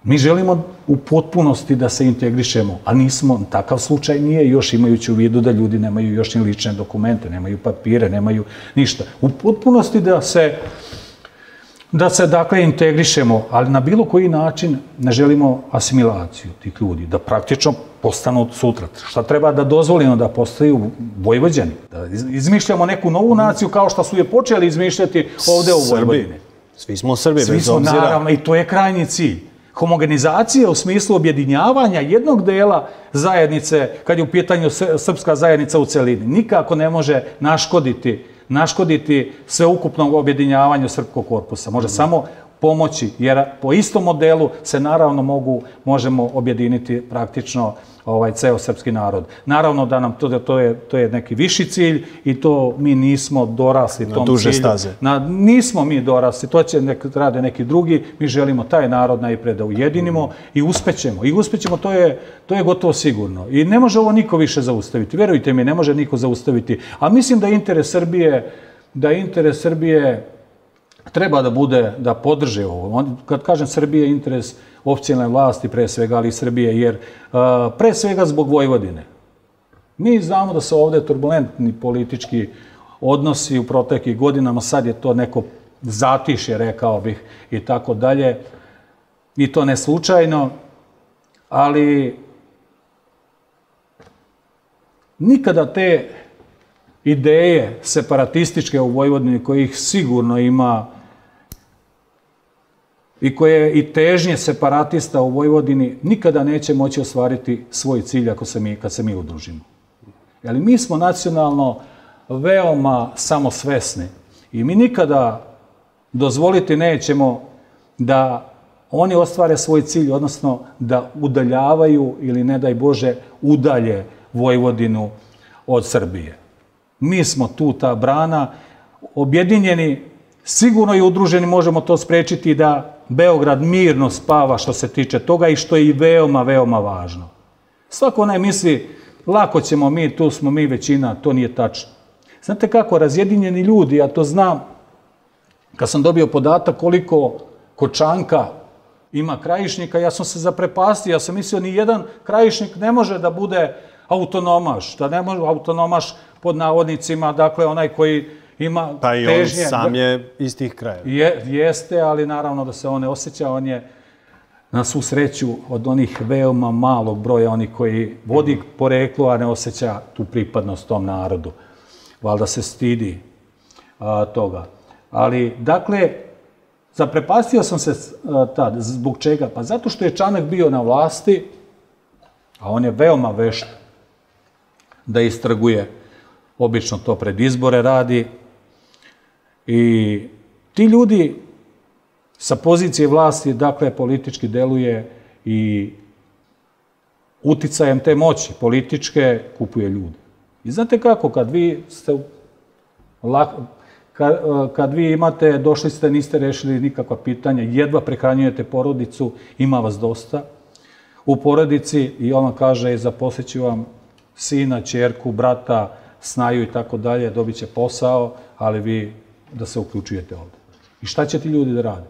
Mi želimo u potpunosti da se integrišemo, a nismo, takav slučaj nije još imajući u vidu da ljudi nemaju još ni lične dokumente, nemaju papire, nemaju ništa. U potpunosti da se, da se dakle integrišemo, ali na bilo koji način ne želimo asimilaciju tih ljudi, da praktično postanu sutra. Šta treba da dozvolimo da postaju vojvođani, da izmišljamo neku novu naciju kao što su je počeli izmišljati ovde u Vojvodini. Svi smo Srbi, Svi bez obzira. Svi smo, naravno, i to je krajnji cilj homogenizacije u smislu objedinjavanja jednog dela zajednice, kad je u pitanju srpska zajednica u celini, nikako ne može naškoditi naškoditi sveukupnog objedinjavanju srpskog korpusa. Može mm. samo pomoći, jer po istom modelu se naravno mogu, možemo objediniti praktično ovaj ceo srpski narod. Naravno da nam to, to, je, to je neki viši cilj i to mi nismo dorasli na tom duže cilju. staze. Na, nismo mi dorasli, to će nek, rade neki drugi. Mi želimo taj narod najpred da ujedinimo i uspećemo. I uspećemo, to je, to je gotovo sigurno. I ne može ovo niko više zaustaviti. Verujte mi, ne može niko zaustaviti. A mislim da interes Srbije, da interes Srbije treba da bude, da podrže ovo. Kad kažem Srbije, interes oficijalne vlasti pre svega, ali i Srbije, jer pre svega zbog Vojvodine. Mi znamo da su ovde turbulentni politički odnosi u proteklih godinama, sad je to neko zatišje, rekao bih, i tako dalje. I to ne slučajno, ali nikada te ideje separatističke u Vojvodini, kojih sigurno ima i koje i težnje separatista u Vojvodini nikada neće moći ostvariti svoj cilj ako se mi, kad se mi udružimo. Ali mi smo nacionalno veoma samosvesni i mi nikada dozvoliti nećemo da oni ostvare svoj cilj, odnosno da udaljavaju ili ne daj Bože udalje Vojvodinu od Srbije. Mi smo tu ta brana, objedinjeni, sigurno i udruženi možemo to sprečiti da Beograd mirno spava što se tiče toga i što je i veoma, veoma važno. Svako onaj misli lako ćemo mi, tu smo mi većina, to nije tačno. Znate kako, razjedinjeni ljudi, ja to znam, kad sam dobio podatak koliko kočanka ima krajišnika, ja sam se zaprepastio, ja sam mislio ni jedan krajišnik ne može da bude autonomaš, da ne može autonomaš pod navodnicima, dakle onaj koji ima Pa i težnje. on sam je iz tih krajeva. Je, jeste, ali naravno da se on ne osjeća, on je na svu sreću od onih veoma malog broja, onih koji vodi poreklo, a ne osjeća tu pripadnost tom narodu. Valjda se stidi a, toga. Ali, dakle, zaprepastio sam se a, tad. Zbog čega? Pa zato što je Čanak bio na vlasti, a on je veoma vešt da istrguje, obično to pred izbore radi, i ti ljudi sa pozicije vlasti, dakle, politički deluje i uticajem te moći političke kupuje ljude. I znate kako, kad vi ste kad, kad vi imate, došli ste, niste rešili nikakva pitanja, jedva prehranjujete porodicu, ima vas dosta u porodici i ona kaže, zaposleću vam sina, čerku, brata, snaju i tako dalje, dobit će posao, ali vi da se uključujete ovde. I šta će ti ljudi da rade?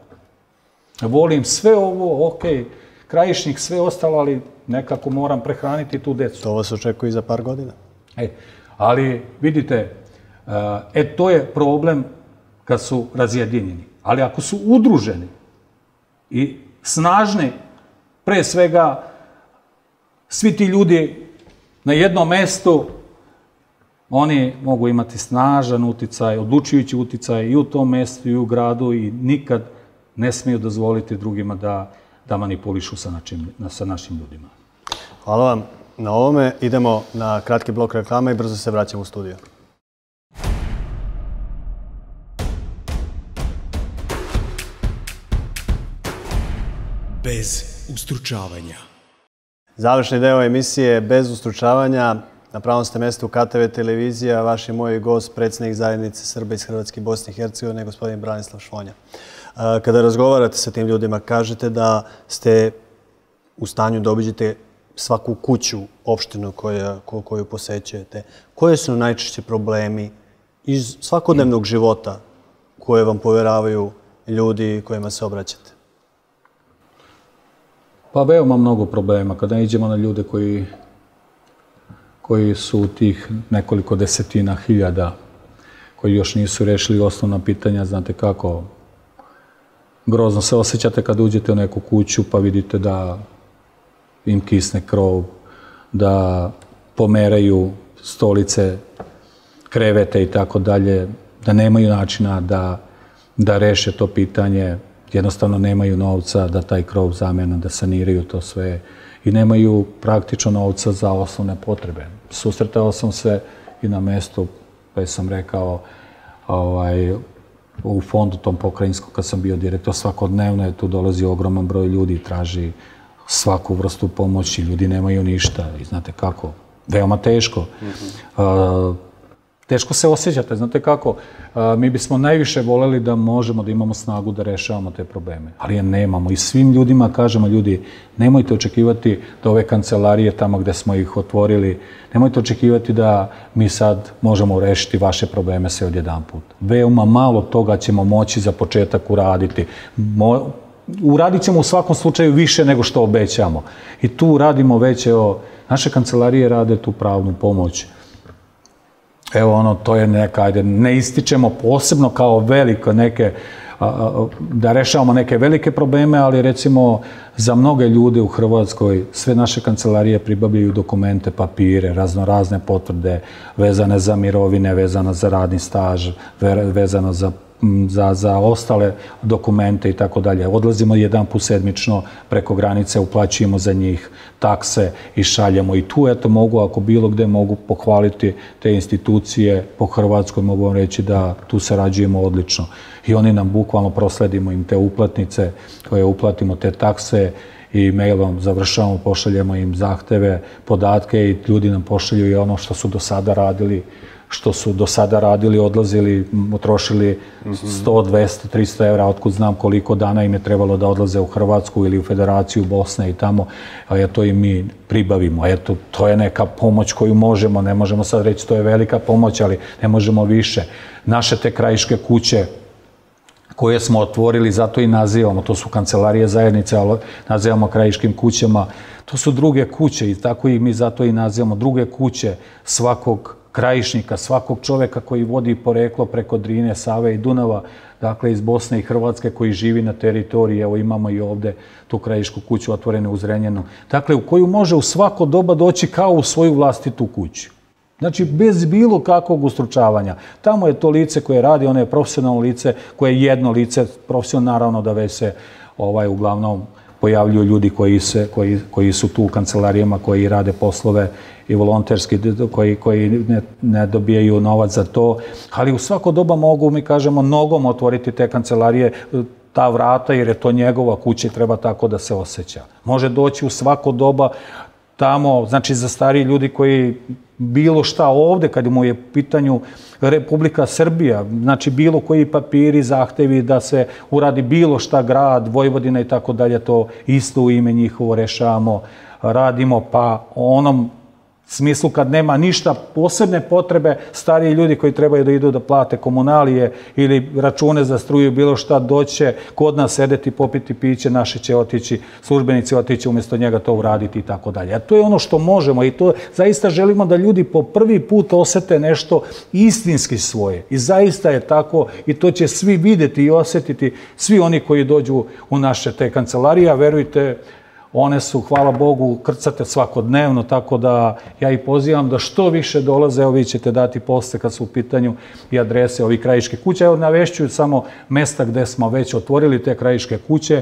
Volim sve ovo, ok, krajišnik, sve ostalo, ali nekako moram prehraniti tu decu. To vas očekuje i za par godina. E, ali vidite, e, to je problem kad su razjedinjeni. Ali ako su udruženi i snažni, pre svega, svi ti ljudi na jednom mestu, oni mogu imati snažan uticaj, odlučujući uticaj i u tom mestu i u gradu i nikad ne smiju dozvoliti drugima da, da manipulišu sa, načim, sa našim ljudima. Hvala vam na ovome. Idemo na kratki blok reklama i brzo se vraćamo u studio. Bez ustručavanja. Završni deo emisije Bez ustručavanja. Na pravom ste mestu KTV televizija, vaš i moj gost, predsednik zajednice Srba iz Hrvatske i Bosne i Hercegovine, gospodin Branislav Švonja. Kada razgovarate sa tim ljudima, kažete da ste u stanju da obiđete svaku kuću, opštinu koja, koju posećujete. Koje su najčešće problemi iz svakodnevnog života koje vam poveravaju ljudi kojima se obraćate? Pa veoma mnogo problema. Kada iđemo na ljude koji, koji su tih nekoliko desetina hiljada, koji još nisu rešili osnovna pitanja, znate kako, grozno se osjećate kad uđete u neku kuću pa vidite da im kisne krov, da pomeraju stolice, krevete i tako dalje, da nemaju načina da, da reše to pitanje, jednostavno nemaju novca da taj krov zamena, da saniraju to sve i nemaju praktično novca za osnovne potrebe. Susretao sam se i na mestu, pa sam rekao, ovaj, u fondu tom pokrajinskom kad sam bio direktor, svakodnevno je tu dolazi ogroman broj ljudi i traži svaku vrstu pomoći, ljudi nemaju ništa i znate kako, veoma teško. Mm -hmm. uh, teško se osjećate, znate kako, mi bismo najviše voleli da možemo da imamo snagu da rešavamo te probleme, ali je nemamo i svim ljudima kažemo, ljudi, nemojte očekivati da ove kancelarije tamo gde smo ih otvorili, nemojte očekivati da mi sad možemo rešiti vaše probleme sve odjedan put. Veoma malo toga ćemo moći za početak uraditi. Mo, uradit ćemo u svakom slučaju više nego što obećamo. I tu radimo već, evo, naše kancelarije rade tu pravnu pomoć. Evo ono, to je neka, ajde, ne ističemo posebno kao veliko neke, da rešavamo neke velike probleme, ali recimo za mnoge ljude u Hrvatskoj sve naše kancelarije pribavljaju dokumente, papire, razno razne potvrde vezane za mirovine, vezane za radni staž, vezano za za, za ostale dokumente i tako dalje. Odlazimo jedan put sedmično preko granice, uplaćujemo za njih takse i šaljemo. I tu, eto, mogu, ako bilo gde mogu pohvaliti te institucije po Hrvatskoj, mogu vam reći da tu sarađujemo odlično. I oni nam bukvalno prosledimo im te uplatnice koje uplatimo, te takse i mailom završavamo, pošaljemo im zahteve, podatke i ljudi nam pošalju i ono što su do sada radili što su do sada radili, odlazili, utrošili 100, 200, 300 evra, otkud znam koliko dana im je trebalo da odlaze u Hrvatsku ili u Federaciju Bosne i tamo, a eto i mi pribavimo. Eto, to je neka pomoć koju možemo, ne možemo sad reći to je velika pomoć, ali ne možemo više. Naše te krajiške kuće, koje smo otvorili, zato i nazivamo, to su kancelarije zajednice, ali nazivamo krajiškim kućama, to su druge kuće i tako i mi zato i nazivamo druge kuće svakog krajišnika, svakog čoveka koji vodi poreklo preko Drine, Save i Dunava, dakle iz Bosne i Hrvatske koji živi na teritoriji, evo imamo i ovde tu krajišku kuću otvorenu u Zrenjenu, dakle u koju može u svako doba doći kao u svoju vlastitu kuću. Znači, bez bilo kakvog ustručavanja. Tamo je to lice koje radi, ono je profesionalno lice, koje je jedno lice, profesionalno naravno da već se ovaj, uglavnom pojavljuju ljudi koji, se, koji, koji su tu u kancelarijama, koji rade poslove i volonterski, koji, koji ne, ne dobijaju novac za to, ali u svako doba mogu, mi kažemo, nogom otvoriti te kancelarije, ta vrata, jer je to njegova kuća i treba tako da se osjeća. Može doći u svako doba tamo, znači za stari ljudi koji bilo šta ovde, kad mu je pitanju Republika Srbija, znači bilo koji papiri, zahtevi da se uradi bilo šta, grad, Vojvodina i tako dalje, to isto u ime njihovo rešavamo, radimo, pa onom smislu kad nema ništa posebne potrebe, stariji ljudi koji trebaju da idu da plate komunalije ili račune za struju, bilo šta, doće kod nas sedeti, popiti piće, naši će otići, službenici otići umjesto njega to uraditi i tako dalje. A to je ono što možemo i to zaista želimo da ljudi po prvi put osete nešto istinski svoje. I zaista je tako i to će svi videti i osetiti, svi oni koji dođu u naše te kancelarije, a verujte, One su, hvala Bogu, krcate svakodnevno, tako da ja i pozivam da što više dolaze, evo vi ćete dati poste kad su u pitanju i adrese ovih krajiške kuće. Evo navešćuju samo mesta gde smo već otvorili te krajiške kuće.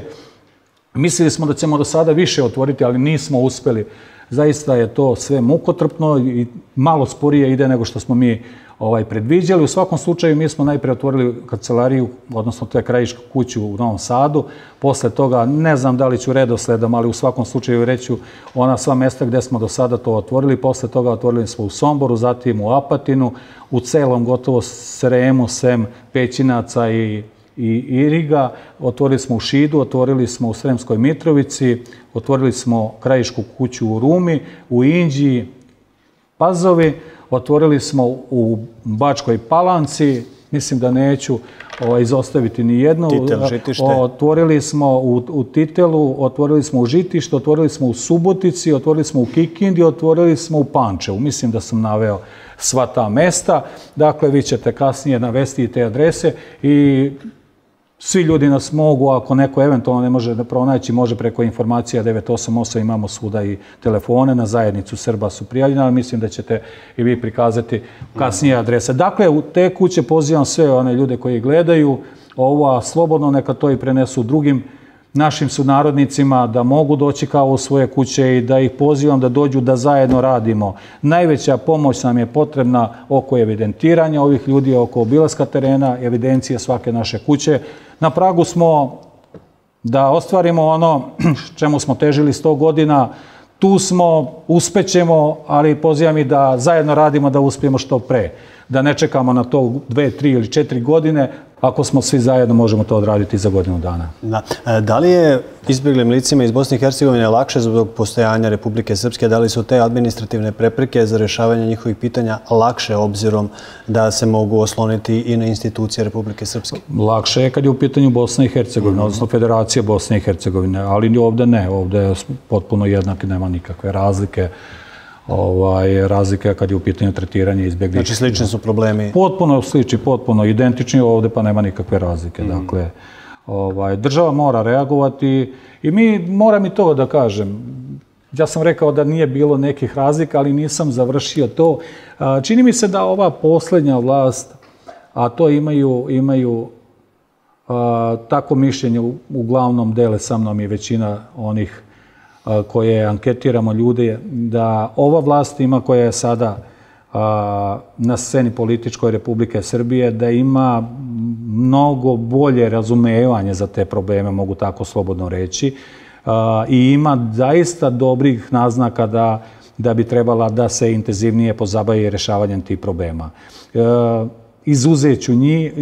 Mislili smo da ćemo do sada više otvoriti, ali nismo uspeli. Zaista je to sve mukotrpno i malo sporije ide nego što smo mi ovaj, predviđali. U svakom slučaju mi smo najpre otvorili kancelariju, odnosno to je krajišku kuću u Novom Sadu. Posle toga, ne znam da li ću redosledom, ali u svakom slučaju reću ona sva mesta gde smo do sada to otvorili. Posle toga otvorili smo u Somboru, zatim u Apatinu, u celom gotovo Sremu, sem Pećinaca i i Iriga, otvorili smo u Šidu, otvorili smo u Sremskoj Mitrovici, otvorili smo krajišku kuću u Rumi, u Inđiji, Pazovi, Otvorili smo u Bačkoj Palanci, mislim da neću ovaj, izostaviti ni jednu. Titel, žitište. Otvorili smo u, u Titelu, otvorili smo u Žitištu, otvorili smo u Subotici, otvorili smo u Kikindi, otvorili smo u Pančevu. Mislim da sam naveo sva ta mesta. Dakle, vi ćete kasnije navesti te adrese i Svi ljudi nas mogu, ako neko eventualno ne može da pronaći, može preko informacija 988, imamo svuda i telefone, na zajednicu Srba su prijavljene, ali mislim da ćete i vi prikazati kasnije adrese. Dakle, u te kuće pozivam sve one ljude koji gledaju ovo, slobodno neka to i prenesu drugim našim sunarodnicima da mogu doći kao u svoje kuće i da ih pozivam da dođu da zajedno radimo. Najveća pomoć nam je potrebna oko evidentiranja ovih ljudi, oko obilaska terena, evidencije svake naše kuće. Na pragu smo da ostvarimo ono čemu smo težili 100 godina, tu smo, uspećemo, ali pozivam i da zajedno radimo da uspijemo što pre. Da ne čekamo na to dve, tri ili četiri godine, ako smo svi zajedno, možemo to odraditi za godinu dana. Da. E, da li je izbjeglim licima iz Bosne i Hercegovine lakše zbog postojanja Republike Srpske? Da li su te administrativne prepreke za rešavanje njihovih pitanja lakše obzirom da se mogu osloniti i na institucije Republike Srpske? Lakše je kad je u pitanju Bosna i Hercegovina, mm. odnosno Federacija Bosne i Hercegovine, ali ovde ne, ovde je potpuno jednak, nema nikakve razlike ovaj, razlike kad je u pitanju tretiranja izbjeglih. Znači slični su problemi? Potpuno slični, potpuno identični ovde, pa nema nikakve razlike. Mm. Dakle, ovaj, država mora reagovati i mi, moram i to da kažem, ja sam rekao da nije bilo nekih razlika, ali nisam završio to. Čini mi se da ova poslednja vlast, a to imaju, imaju a, tako mišljenje uglavnom dele sa mnom i većina onih koje anketiramo ljude, da ova vlast ima koja je sada na sceni političkoj Republike Srbije, da ima mnogo bolje razumevanje za te probleme, mogu tako slobodno reći. i ima zaista dobrih naznaka da, da bi trebala da se intenzivnije pozabavi rešavanjem tih problema. Izuzeću njih,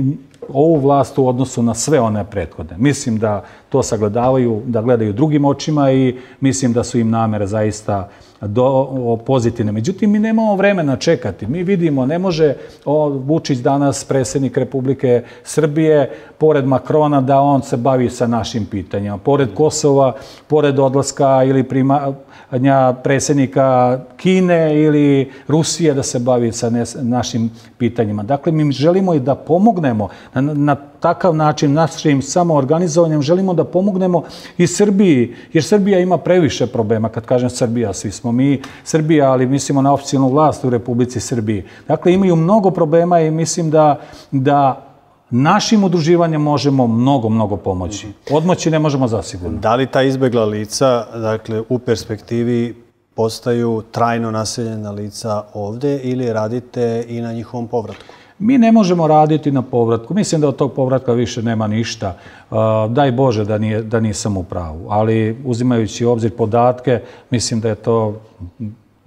ovu vlast u odnosu na sve one prethodne. Mislim da to sagledavaju, da gledaju drugim očima i mislim da su im namere zaista do, pozitivne. Međutim, mi nemamo vremena čekati. Mi vidimo, ne može Vučić danas, predsjednik Republike Srbije, pored Makrona, da on se bavi sa našim pitanjima. Pored Kosova, pored odlaska ili prima, nja predsjednika Kine ili Rusije da se bavi sa našim pitanjima. Dakle, mi želimo i da pomognemo na, na takav način, našim samoorganizovanjem, želimo da pomognemo i Srbiji, jer Srbija ima previše problema. Kad kažem Srbija, svi smo mi Srbija, ali mislimo na oficijalnu vlast u Republici Srbiji. Dakle, imaju mnogo problema i mislim da, da našim udruživanjem možemo mnogo, mnogo pomoći. Odmoći ne možemo zasigurno. Da li ta izbegla lica, dakle, u perspektivi postaju trajno naseljena lica ovde ili radite i na njihovom povratku? Mi ne možemo raditi na povratku. Mislim da od tog povratka više nema ništa. Daj Bože da, nije, da nisam u pravu. Ali uzimajući obzir podatke, mislim da je to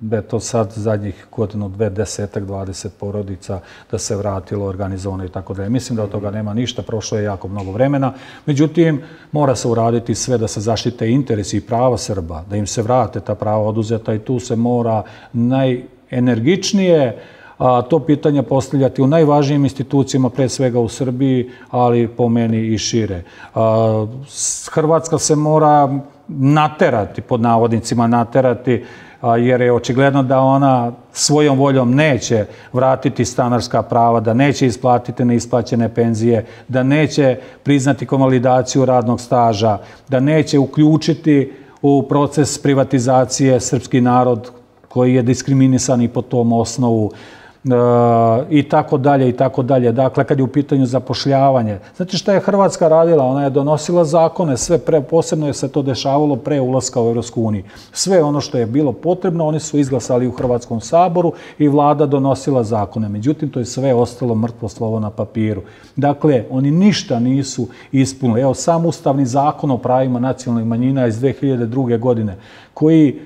da je to sad zadnjih godinu, dve, desetak, dvadeset porodica da se vratilo organizovano i tako dalje. Mislim da od toga nema ništa, prošlo je jako mnogo vremena. Međutim, mora se uraditi sve da se zaštite interesi i prava Srba, da im se vrate ta prava oduzeta i tu se mora najenergičnije a, to pitanje postavljati u najvažnijim institucijama, pre svega u Srbiji, ali po meni i šire. A, Hrvatska se mora naterati, pod navodnicima naterati, jer je očigledno da ona svojom voljom neće vratiti stanarska prava, da neće isplatiti neisplaćene penzije, da neće priznati konvalidaciju radnog staža, da neće uključiti u proces privatizacije srpski narod koji je diskriminisan i po tom osnovu i tako dalje i tako dalje. Dakle, kad je u pitanju zapošljavanje. Znate šta je Hrvatska radila? Ona je donosila zakone, sve pre, posebno je se to dešavalo pre ulaska u Europsku uniju. Sve ono što je bilo potrebno, oni su izglasali u Hrvatskom saboru i vlada donosila zakone. Međutim, to je sve ostalo mrtvo slovo na papiru. Dakle, oni ništa nisu ispunili. Evo, sam Ustavni zakon o pravima nacionalnih manjina iz 2002. godine, koji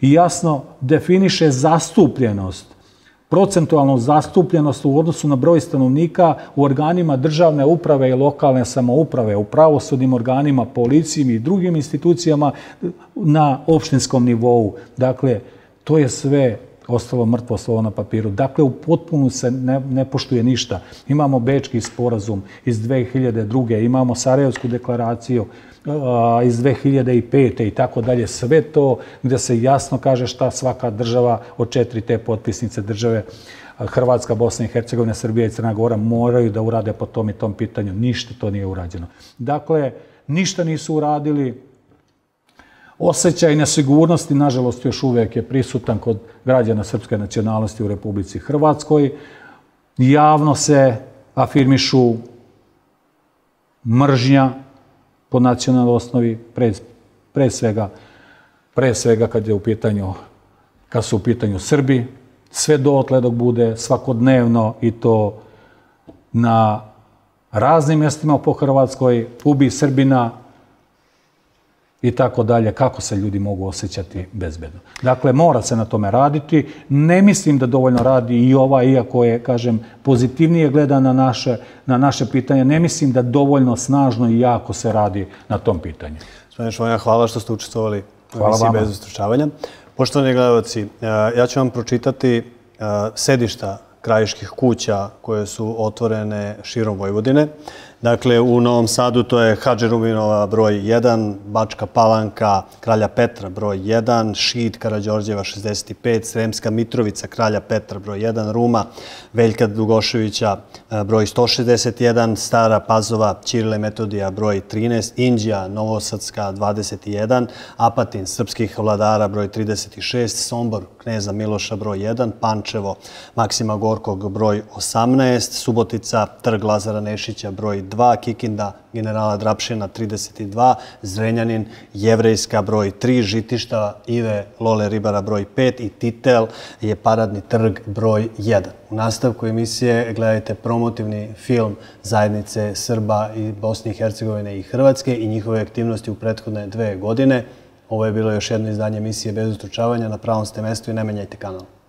jasno definiše zastupljenost procentualnu zastupljenost u odnosu na broj stanovnika u organima državne uprave i lokalne samouprave, u pravosudnim organima, policiji i drugim institucijama na opštinskom nivou. Dakle, to je sve ostalo mrtvo slovo na papiru. Dakle, u potpunu se ne, ne poštuje ništa. Imamo Bečki sporazum iz 2002. Imamo Sarajevsku deklaraciju iz 2005. i tako dalje. Sve to gde se jasno kaže šta svaka država od četiri te potpisnice države Hrvatska, Bosna i Hercegovina, Srbija i Crna Gora moraju da urade po tom i tom pitanju. Ništa to nije urađeno. Dakle, ništa nisu uradili. Osećaj nesigurnosti, nažalost, još uvek je prisutan kod građana srpske nacionalnosti u Republici Hrvatskoj. Javno se afirmišu mržnja, po nacionalnoj osnovi, pre, pre, svega, pre svega kad je u pitanju, kad su u pitanju Srbi, sve dotle dok bude svakodnevno i to na raznim mjestima po Hrvatskoj, ubi Srbina, i tako dalje, kako se ljudi mogu osjećati bezbedno. Dakle, mora se na tome raditi. Ne mislim da dovoljno radi i ova, iako je, kažem, pozitivnije gleda na naše, na naše pitanje, ne mislim da dovoljno snažno i jako se radi na tom pitanju. Gospodine Švonja, hvala što ste učestvovali u emisiji bez ustručavanja. Poštovani gledalci, e, ja ću vam pročitati e, sedišta krajiških kuća koje su otvorene širom Vojvodine. Dakle, u Novom Sadu to je Hadži Rubinova broj 1, Bačka Palanka, Kralja Petra broj 1, Šid Karadžorđeva 65, Sremska Mitrovica, Kralja Petra broj 1, Ruma, Veljka Dugoševića e, broj 161, Stara Pazova, Čirile Metodija broj 13, Indija, Novosadska 21, Apatin, Srpskih vladara broj 36, Sombor, Kneza Miloša broj 1, Pančevo, Maksima Gorkog broj 18, Subotica, Trg Lazara Nešića broj 2, Kikinda generala Drapšina 32, Zrenjanin Jevrejska broj 3, Žitišta Ive Lole Ribara broj 5 i Titel je paradni trg broj 1. U nastavku emisije gledajte promotivni film zajednice Srba i Bosne i Hercegovine i Hrvatske i njihove aktivnosti u prethodne dve godine. Ovo je bilo još jedno izdanje emisije Bez ustručavanja. Na pravom ste mestu i ne menjajte kanal.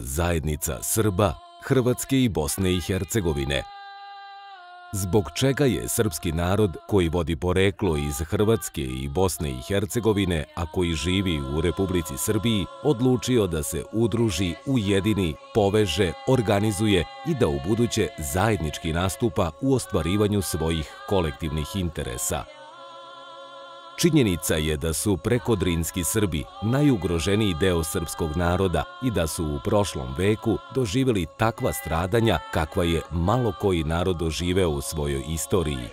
Zajednica Srba, Hrvatske i Bosne i Hercegovine. Zbog čega je srpski narod koji vodi poreklo iz Hrvatske i Bosne i Hercegovine, a koji živi u Republici Srbiji, odlučio da se udruži, ujedini, poveže, organizuje i da u buduće zajednički nastupa u ostvarivanju svojih kolektivnih interesa – Činjenica je da su prekodrinski Srbi najugroženiji deo srpskog naroda i da su u prošlom veku doživjeli takva stradanja kakva je malo koji narod doživeo u svojoj istoriji.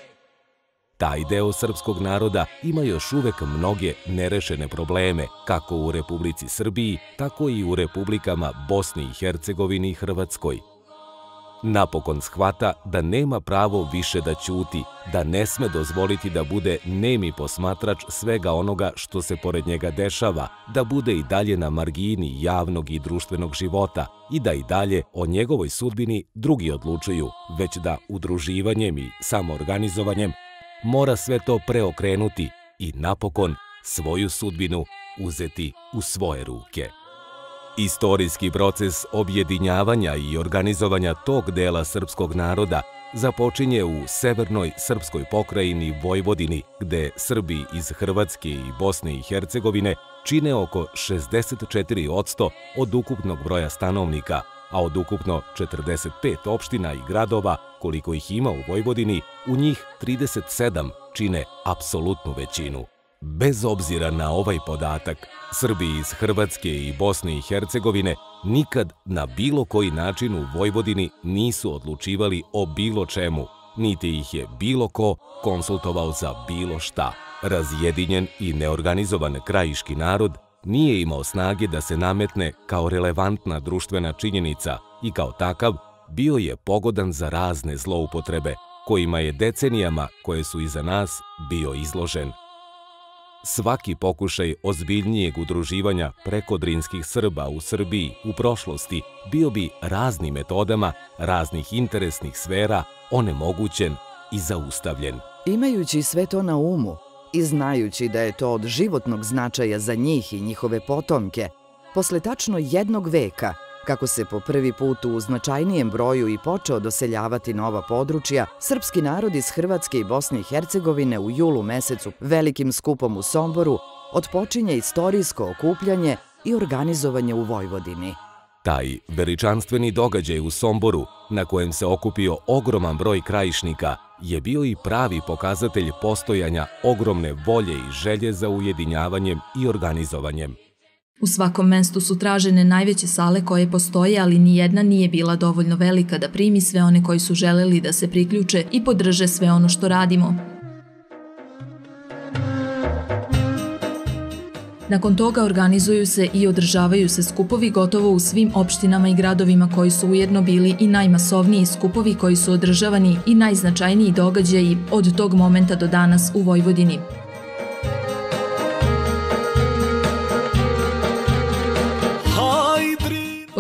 Taj deo srpskog naroda ima još uvek mnoge nerešene probleme, kako u Republici Srbiji, tako i u republikama Bosni i Hercegovini i Hrvatskoj – Napokon shvata da nema pravo više da ćuti, da ne sme dozvoliti da bude nemi posmatrač svega onoga što se pored njega dešava, da bude i dalje na margini javnog i društvenog života i da i dalje o njegovoj sudbini drugi odlučuju, već da udruživanjem i samoorganizovanjem mora sve to preokrenuti i napokon svoju sudbinu uzeti u svoje ruke. Istorijski proces objedinjavanja i organizovanja tog dela srpskog naroda započinje u severnoj srpskoj pokrajini Vojvodini, gde Srbi iz Hrvatske i Bosne i Hercegovine čine oko 64% od ukupnog broja stanovnika, a od ukupno 45 opština i gradova, koliko ih ima u Vojvodini, u njih 37 čine apsolutnu većinu. Bez obzira na ovaj podatak, Srbi iz Hrvatske i Bosne i Hercegovine nikad na bilo koji način u Vojvodini nisu odlučivali o bilo čemu, niti ih je bilo ko konsultovao za bilo šta. Razjedinjen i neorganizovan krajiški narod nije imao snage da se nametne kao relevantna društvena činjenica i kao takav bio je pogodan za razne zloupotrebe, kojima je decenijama koje su iza nas bio izložen. Svaki pokušaj ozbiljnijeg udruživanja prekodrinskih Srba u Srbiji u prošlosti bio bi raznim metodama, raznih interesnih sfera onemogućen i zaustavljen. Imajući sve to na umu i znajući da je to od životnog značaja za njih i njihove potomke, posle tačno jednog veka Kako se po prvi put u značajnijem broju i počeo doseljavati nova područja, srpski narod iz Hrvatske i Bosne i Hercegovine u julu mesecu velikim skupom u Somboru odpočinje istorijsko okupljanje i organizovanje u Vojvodini. Taj veličanstveni događaj u Somboru, na kojem se okupio ogroman broj krajišnika, je bio i pravi pokazatelj postojanja ogromne volje i želje za ujedinjavanjem i organizovanjem. U svakom mestu su tražene najveće sale koje postoje, ali ni jedna nije bila dovoljno velika da primi sve one koji su želeli da se priključe i podrže sve ono što radimo. Nakon toga organizuju se i održavaju se skupovi gotovo u svim opštinama i gradovima koji su ujedno bili i najmasovniji skupovi koji su održavani i najznačajniji događaji od tog momenta do danas u Vojvodini.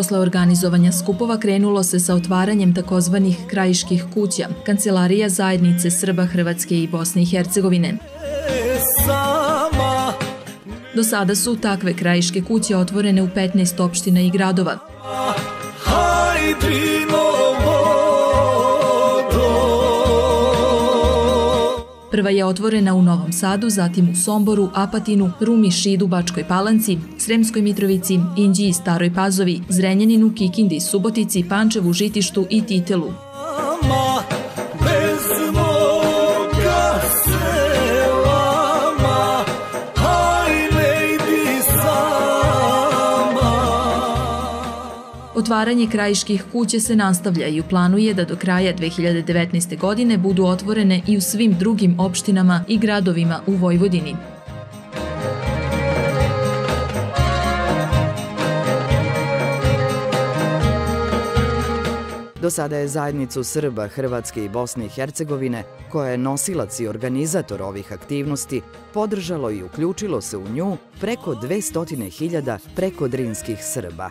Posle organizovanja skupova krenulo se sa otvaranjem takozvanih krajiških kuća, kancelarija zajednice Srba, Hrvatske i Bosne i Hercegovine. Do sada su takve krajiške kuće otvorene u 15 opština i gradova. Prva je otvorena u Novom Sadu, zatim u Somboru, Apatinu, Rumi, Šidu, Bačkoj Palanci, Sremskoj Mitrovici, Inđiji, Staroj Pazovi, Zrenjaninu, Kikindi, Subotici, Pančevu, Žitištu i Titelu. Otvaranje krajiških kuće se nastavlja i u da do kraja 2019. godine budu otvorene i u svim drugim opštinama i gradovima u Vojvodini. Do sada je zajednicu Srba, Hrvatske i Bosne i Hercegovine, koja je nosilac i organizator ovih aktivnosti, podržalo i uključilo se u nju preko 200.000 prekodrinskih Srba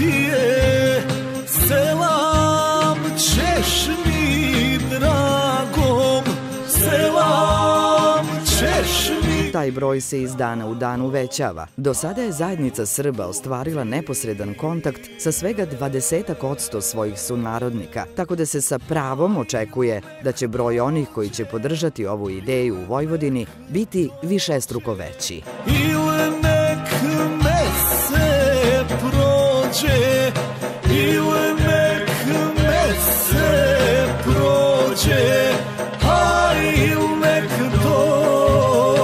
je selam ćeš mi dragom selam ćeš mi Taj broj se iz dana u dan uvećava. Do sada je zajednica Srba ostvarila neposredan kontakt sa svega 20% svojih sunarodnika, tako da se sa pravom očekuje da će broj onih koji će podržati ovu ideju u Vojvodini biti višestruko veći. Ili ili nek me se prođe a ili nek dođe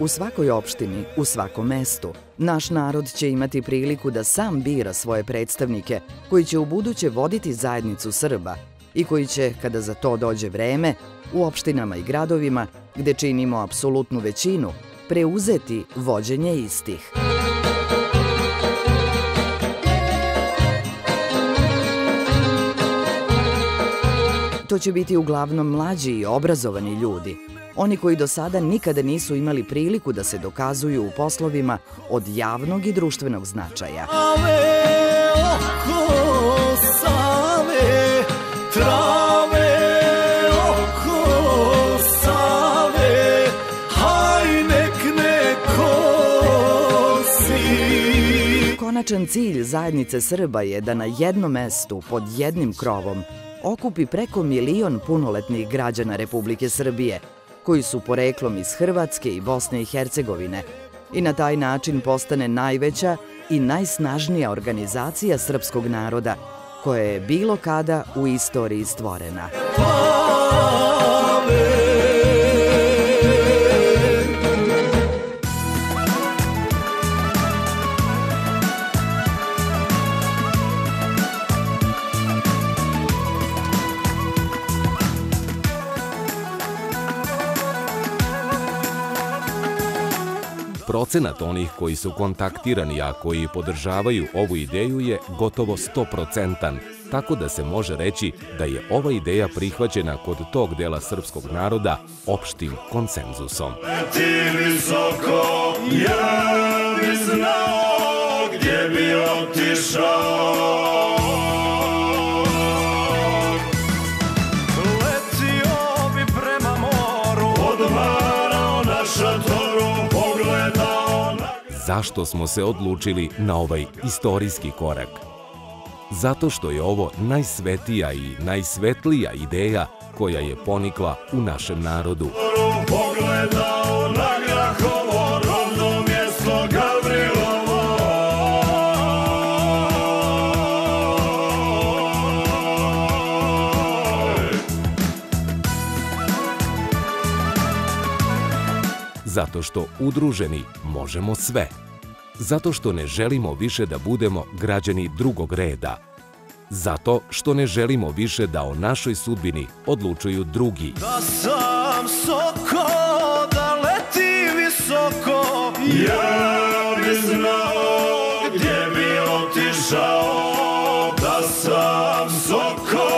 U svakoj opštini, u svakom mestu, naš narod će imati priliku da sam bira svoje predstavnike koji će u buduće voditi zajednicu Srba i koji će, kada za to dođe vreme, u opštinama i gradovima, gde činimo apsolutnu većinu, preuzeti vođenje istih. To će biti uglavnom mlađi i obrazovani ljudi, oni koji do sada nikada nisu imali priliku da se dokazuju u poslovima od javnog i društvenog značaja. Ave, oko, save, trave, oko, save, haj nek neko si. Konačan cilj zajednice Srba je da na jednom mestu, pod jednim krovom, okupi preko milion punoletnih građana Republike Srbije, koji su poreklom iz Hrvatske i Bosne i Hercegovine i na taj način postane najveća i najsnažnija organizacija srpskog naroda koja je bilo kada u istoriji stvorena. Pave! Procenat onih koji su kontaktirani, a koji podržavaju ovu ideju je gotovo 100%, tako da se može reći da je ova ideja prihvaćena kod tog dela srpskog naroda opštim konsenzusom. Leti visoko, ja bi znao gdje bi otišao zašto smo se odlučili na ovaj istorijski korak. Zato što je ovo najsvetija i najsvetlija ideja koja je ponikla u našem narodu. Pogledao na Zato što udruženi možemo sve zato što ne želimo više da budemo građani drugog reda. Zato što ne želimo više da o našoj sudbini odlučuju drugi. Da sam soko, da leti visoko, ja bi znao gdje bi otišao, da sam soko.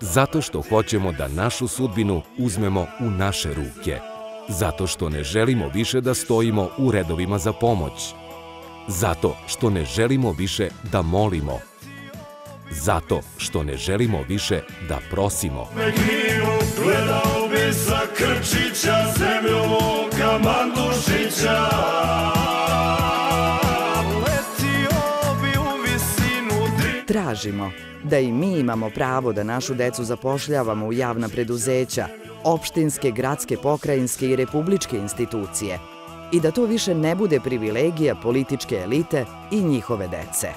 Zato što hoćemo da našu sudbinu uzmemo u naše ruke. Zato što ne želimo više da stojimo u redovima za pomoć Zato što ne želimo više da molimo. Zato što ne želimo više da prosimo. Megniju gledao bi sa Krčića, zemlju Vuka Mandušića. Tražimo da i mi imamo pravo da našu decu zapošljavamo u javna preduzeća, opštinske, gradske, pokrajinske i republičke institucije i da to više ne bude privilegija političke elite i njihove dece.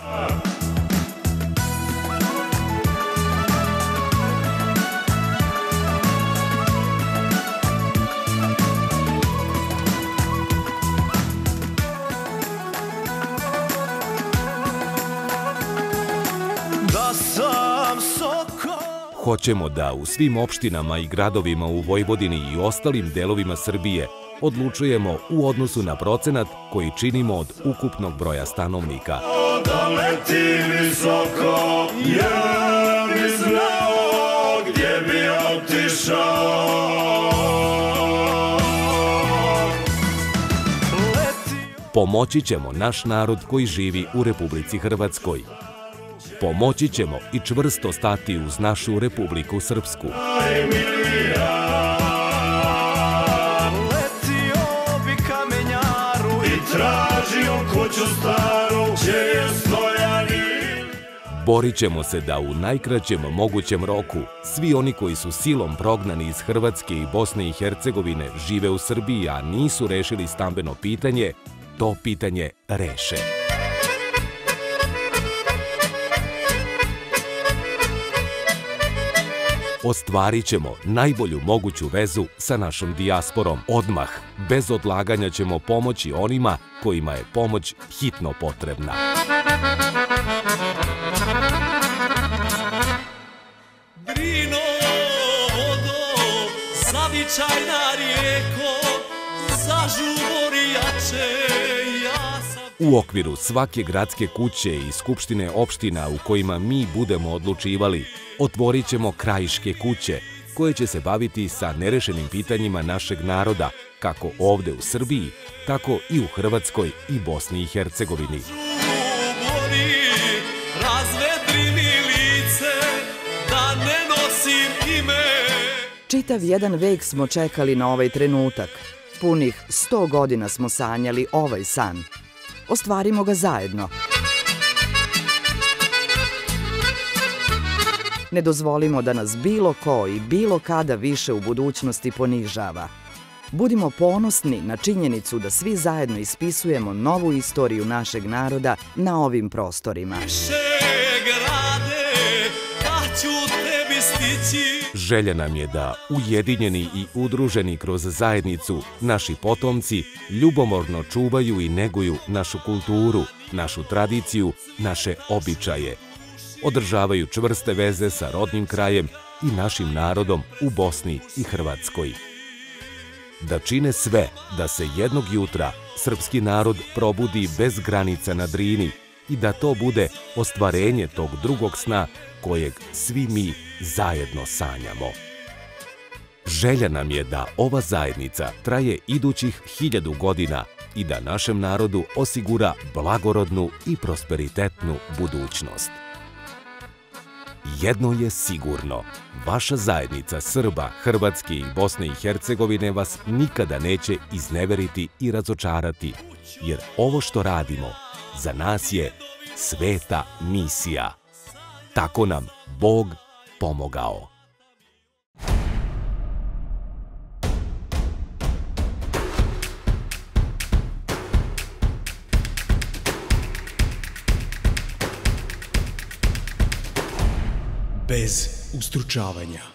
Hoćemo da u svim opštinama i gradovima u Vojvodini i ostalim delovima Srbije odlučujemo u odnosu na procenat koji činimo od ukupnog broja stanovnika. Da leti visoko, ja bi znao gdje bi otišao. Pomoći ćemo naš narod koji živi u Republici Hrvatskoj Pomoći ćemo i čvrsto stati uz našu Republiku Srpsku. Tražio kuću staru, gdje je stojani. Borit ćemo se da u najkraćem mogućem roku svi oni koji su silom prognani iz Hrvatske i Bosne i Hercegovine žive u Srbiji, a nisu rešili stambeno pitanje, to pitanje reše. Ostvarit ćemo najbolju moguću vezu sa našom dijasporom. Odmah, bez odlaganja ćemo pomoći onima kojima je pomoć hitno potrebna. Drino vodo, zavičajna rijeko, zažubori jače, U okviru svake gradske kuće i skupštine opština u kojima mi budemo odlučivali, otvorit ćemo krajiške kuće koje će se baviti sa nerešenim pitanjima našeg naroda, kako ovde u Srbiji, tako i u Hrvatskoj i Bosni i Hercegovini. Čitav jedan vek smo čekali na ovaj trenutak. Punih sto godina smo sanjali ovaj san – ostvarimo ga zajedno. Ne dozvolimo da nas bilo ko i bilo kada više u budućnosti ponižava. Budimo ponosni na činjenicu da svi zajedno ispisujemo novu istoriju našeg naroda na ovim prostorima. Želja nam je da ujedinjeni i udruženi kroz zajednicu naši potomci ljubomorno čuvaju i neguju našu kulturu, našu tradiciju, naše običaje. Održavaju čvrste veze sa rodnim krajem i našim narodom u Bosni i Hrvatskoj. Da čine sve da se jednog jutra srpski narod probudi bez granica na Drini i da to bude ostvarenje tog drugog sna kojeg svi mi zajedno sanjamo. Želja nam je da ova zajednica traje idućih hiljadu godina i da našem narodu osigura blagorodnu i prosperitetnu budućnost. Jedno je sigurno, vaša zajednica Srba, Hrvatske i Bosne i Hercegovine vas nikada neće izneveriti i razočarati, jer ovo što radimo za nas je sveta misija. Tako nam Bog pomogao. Bez ustručavanja.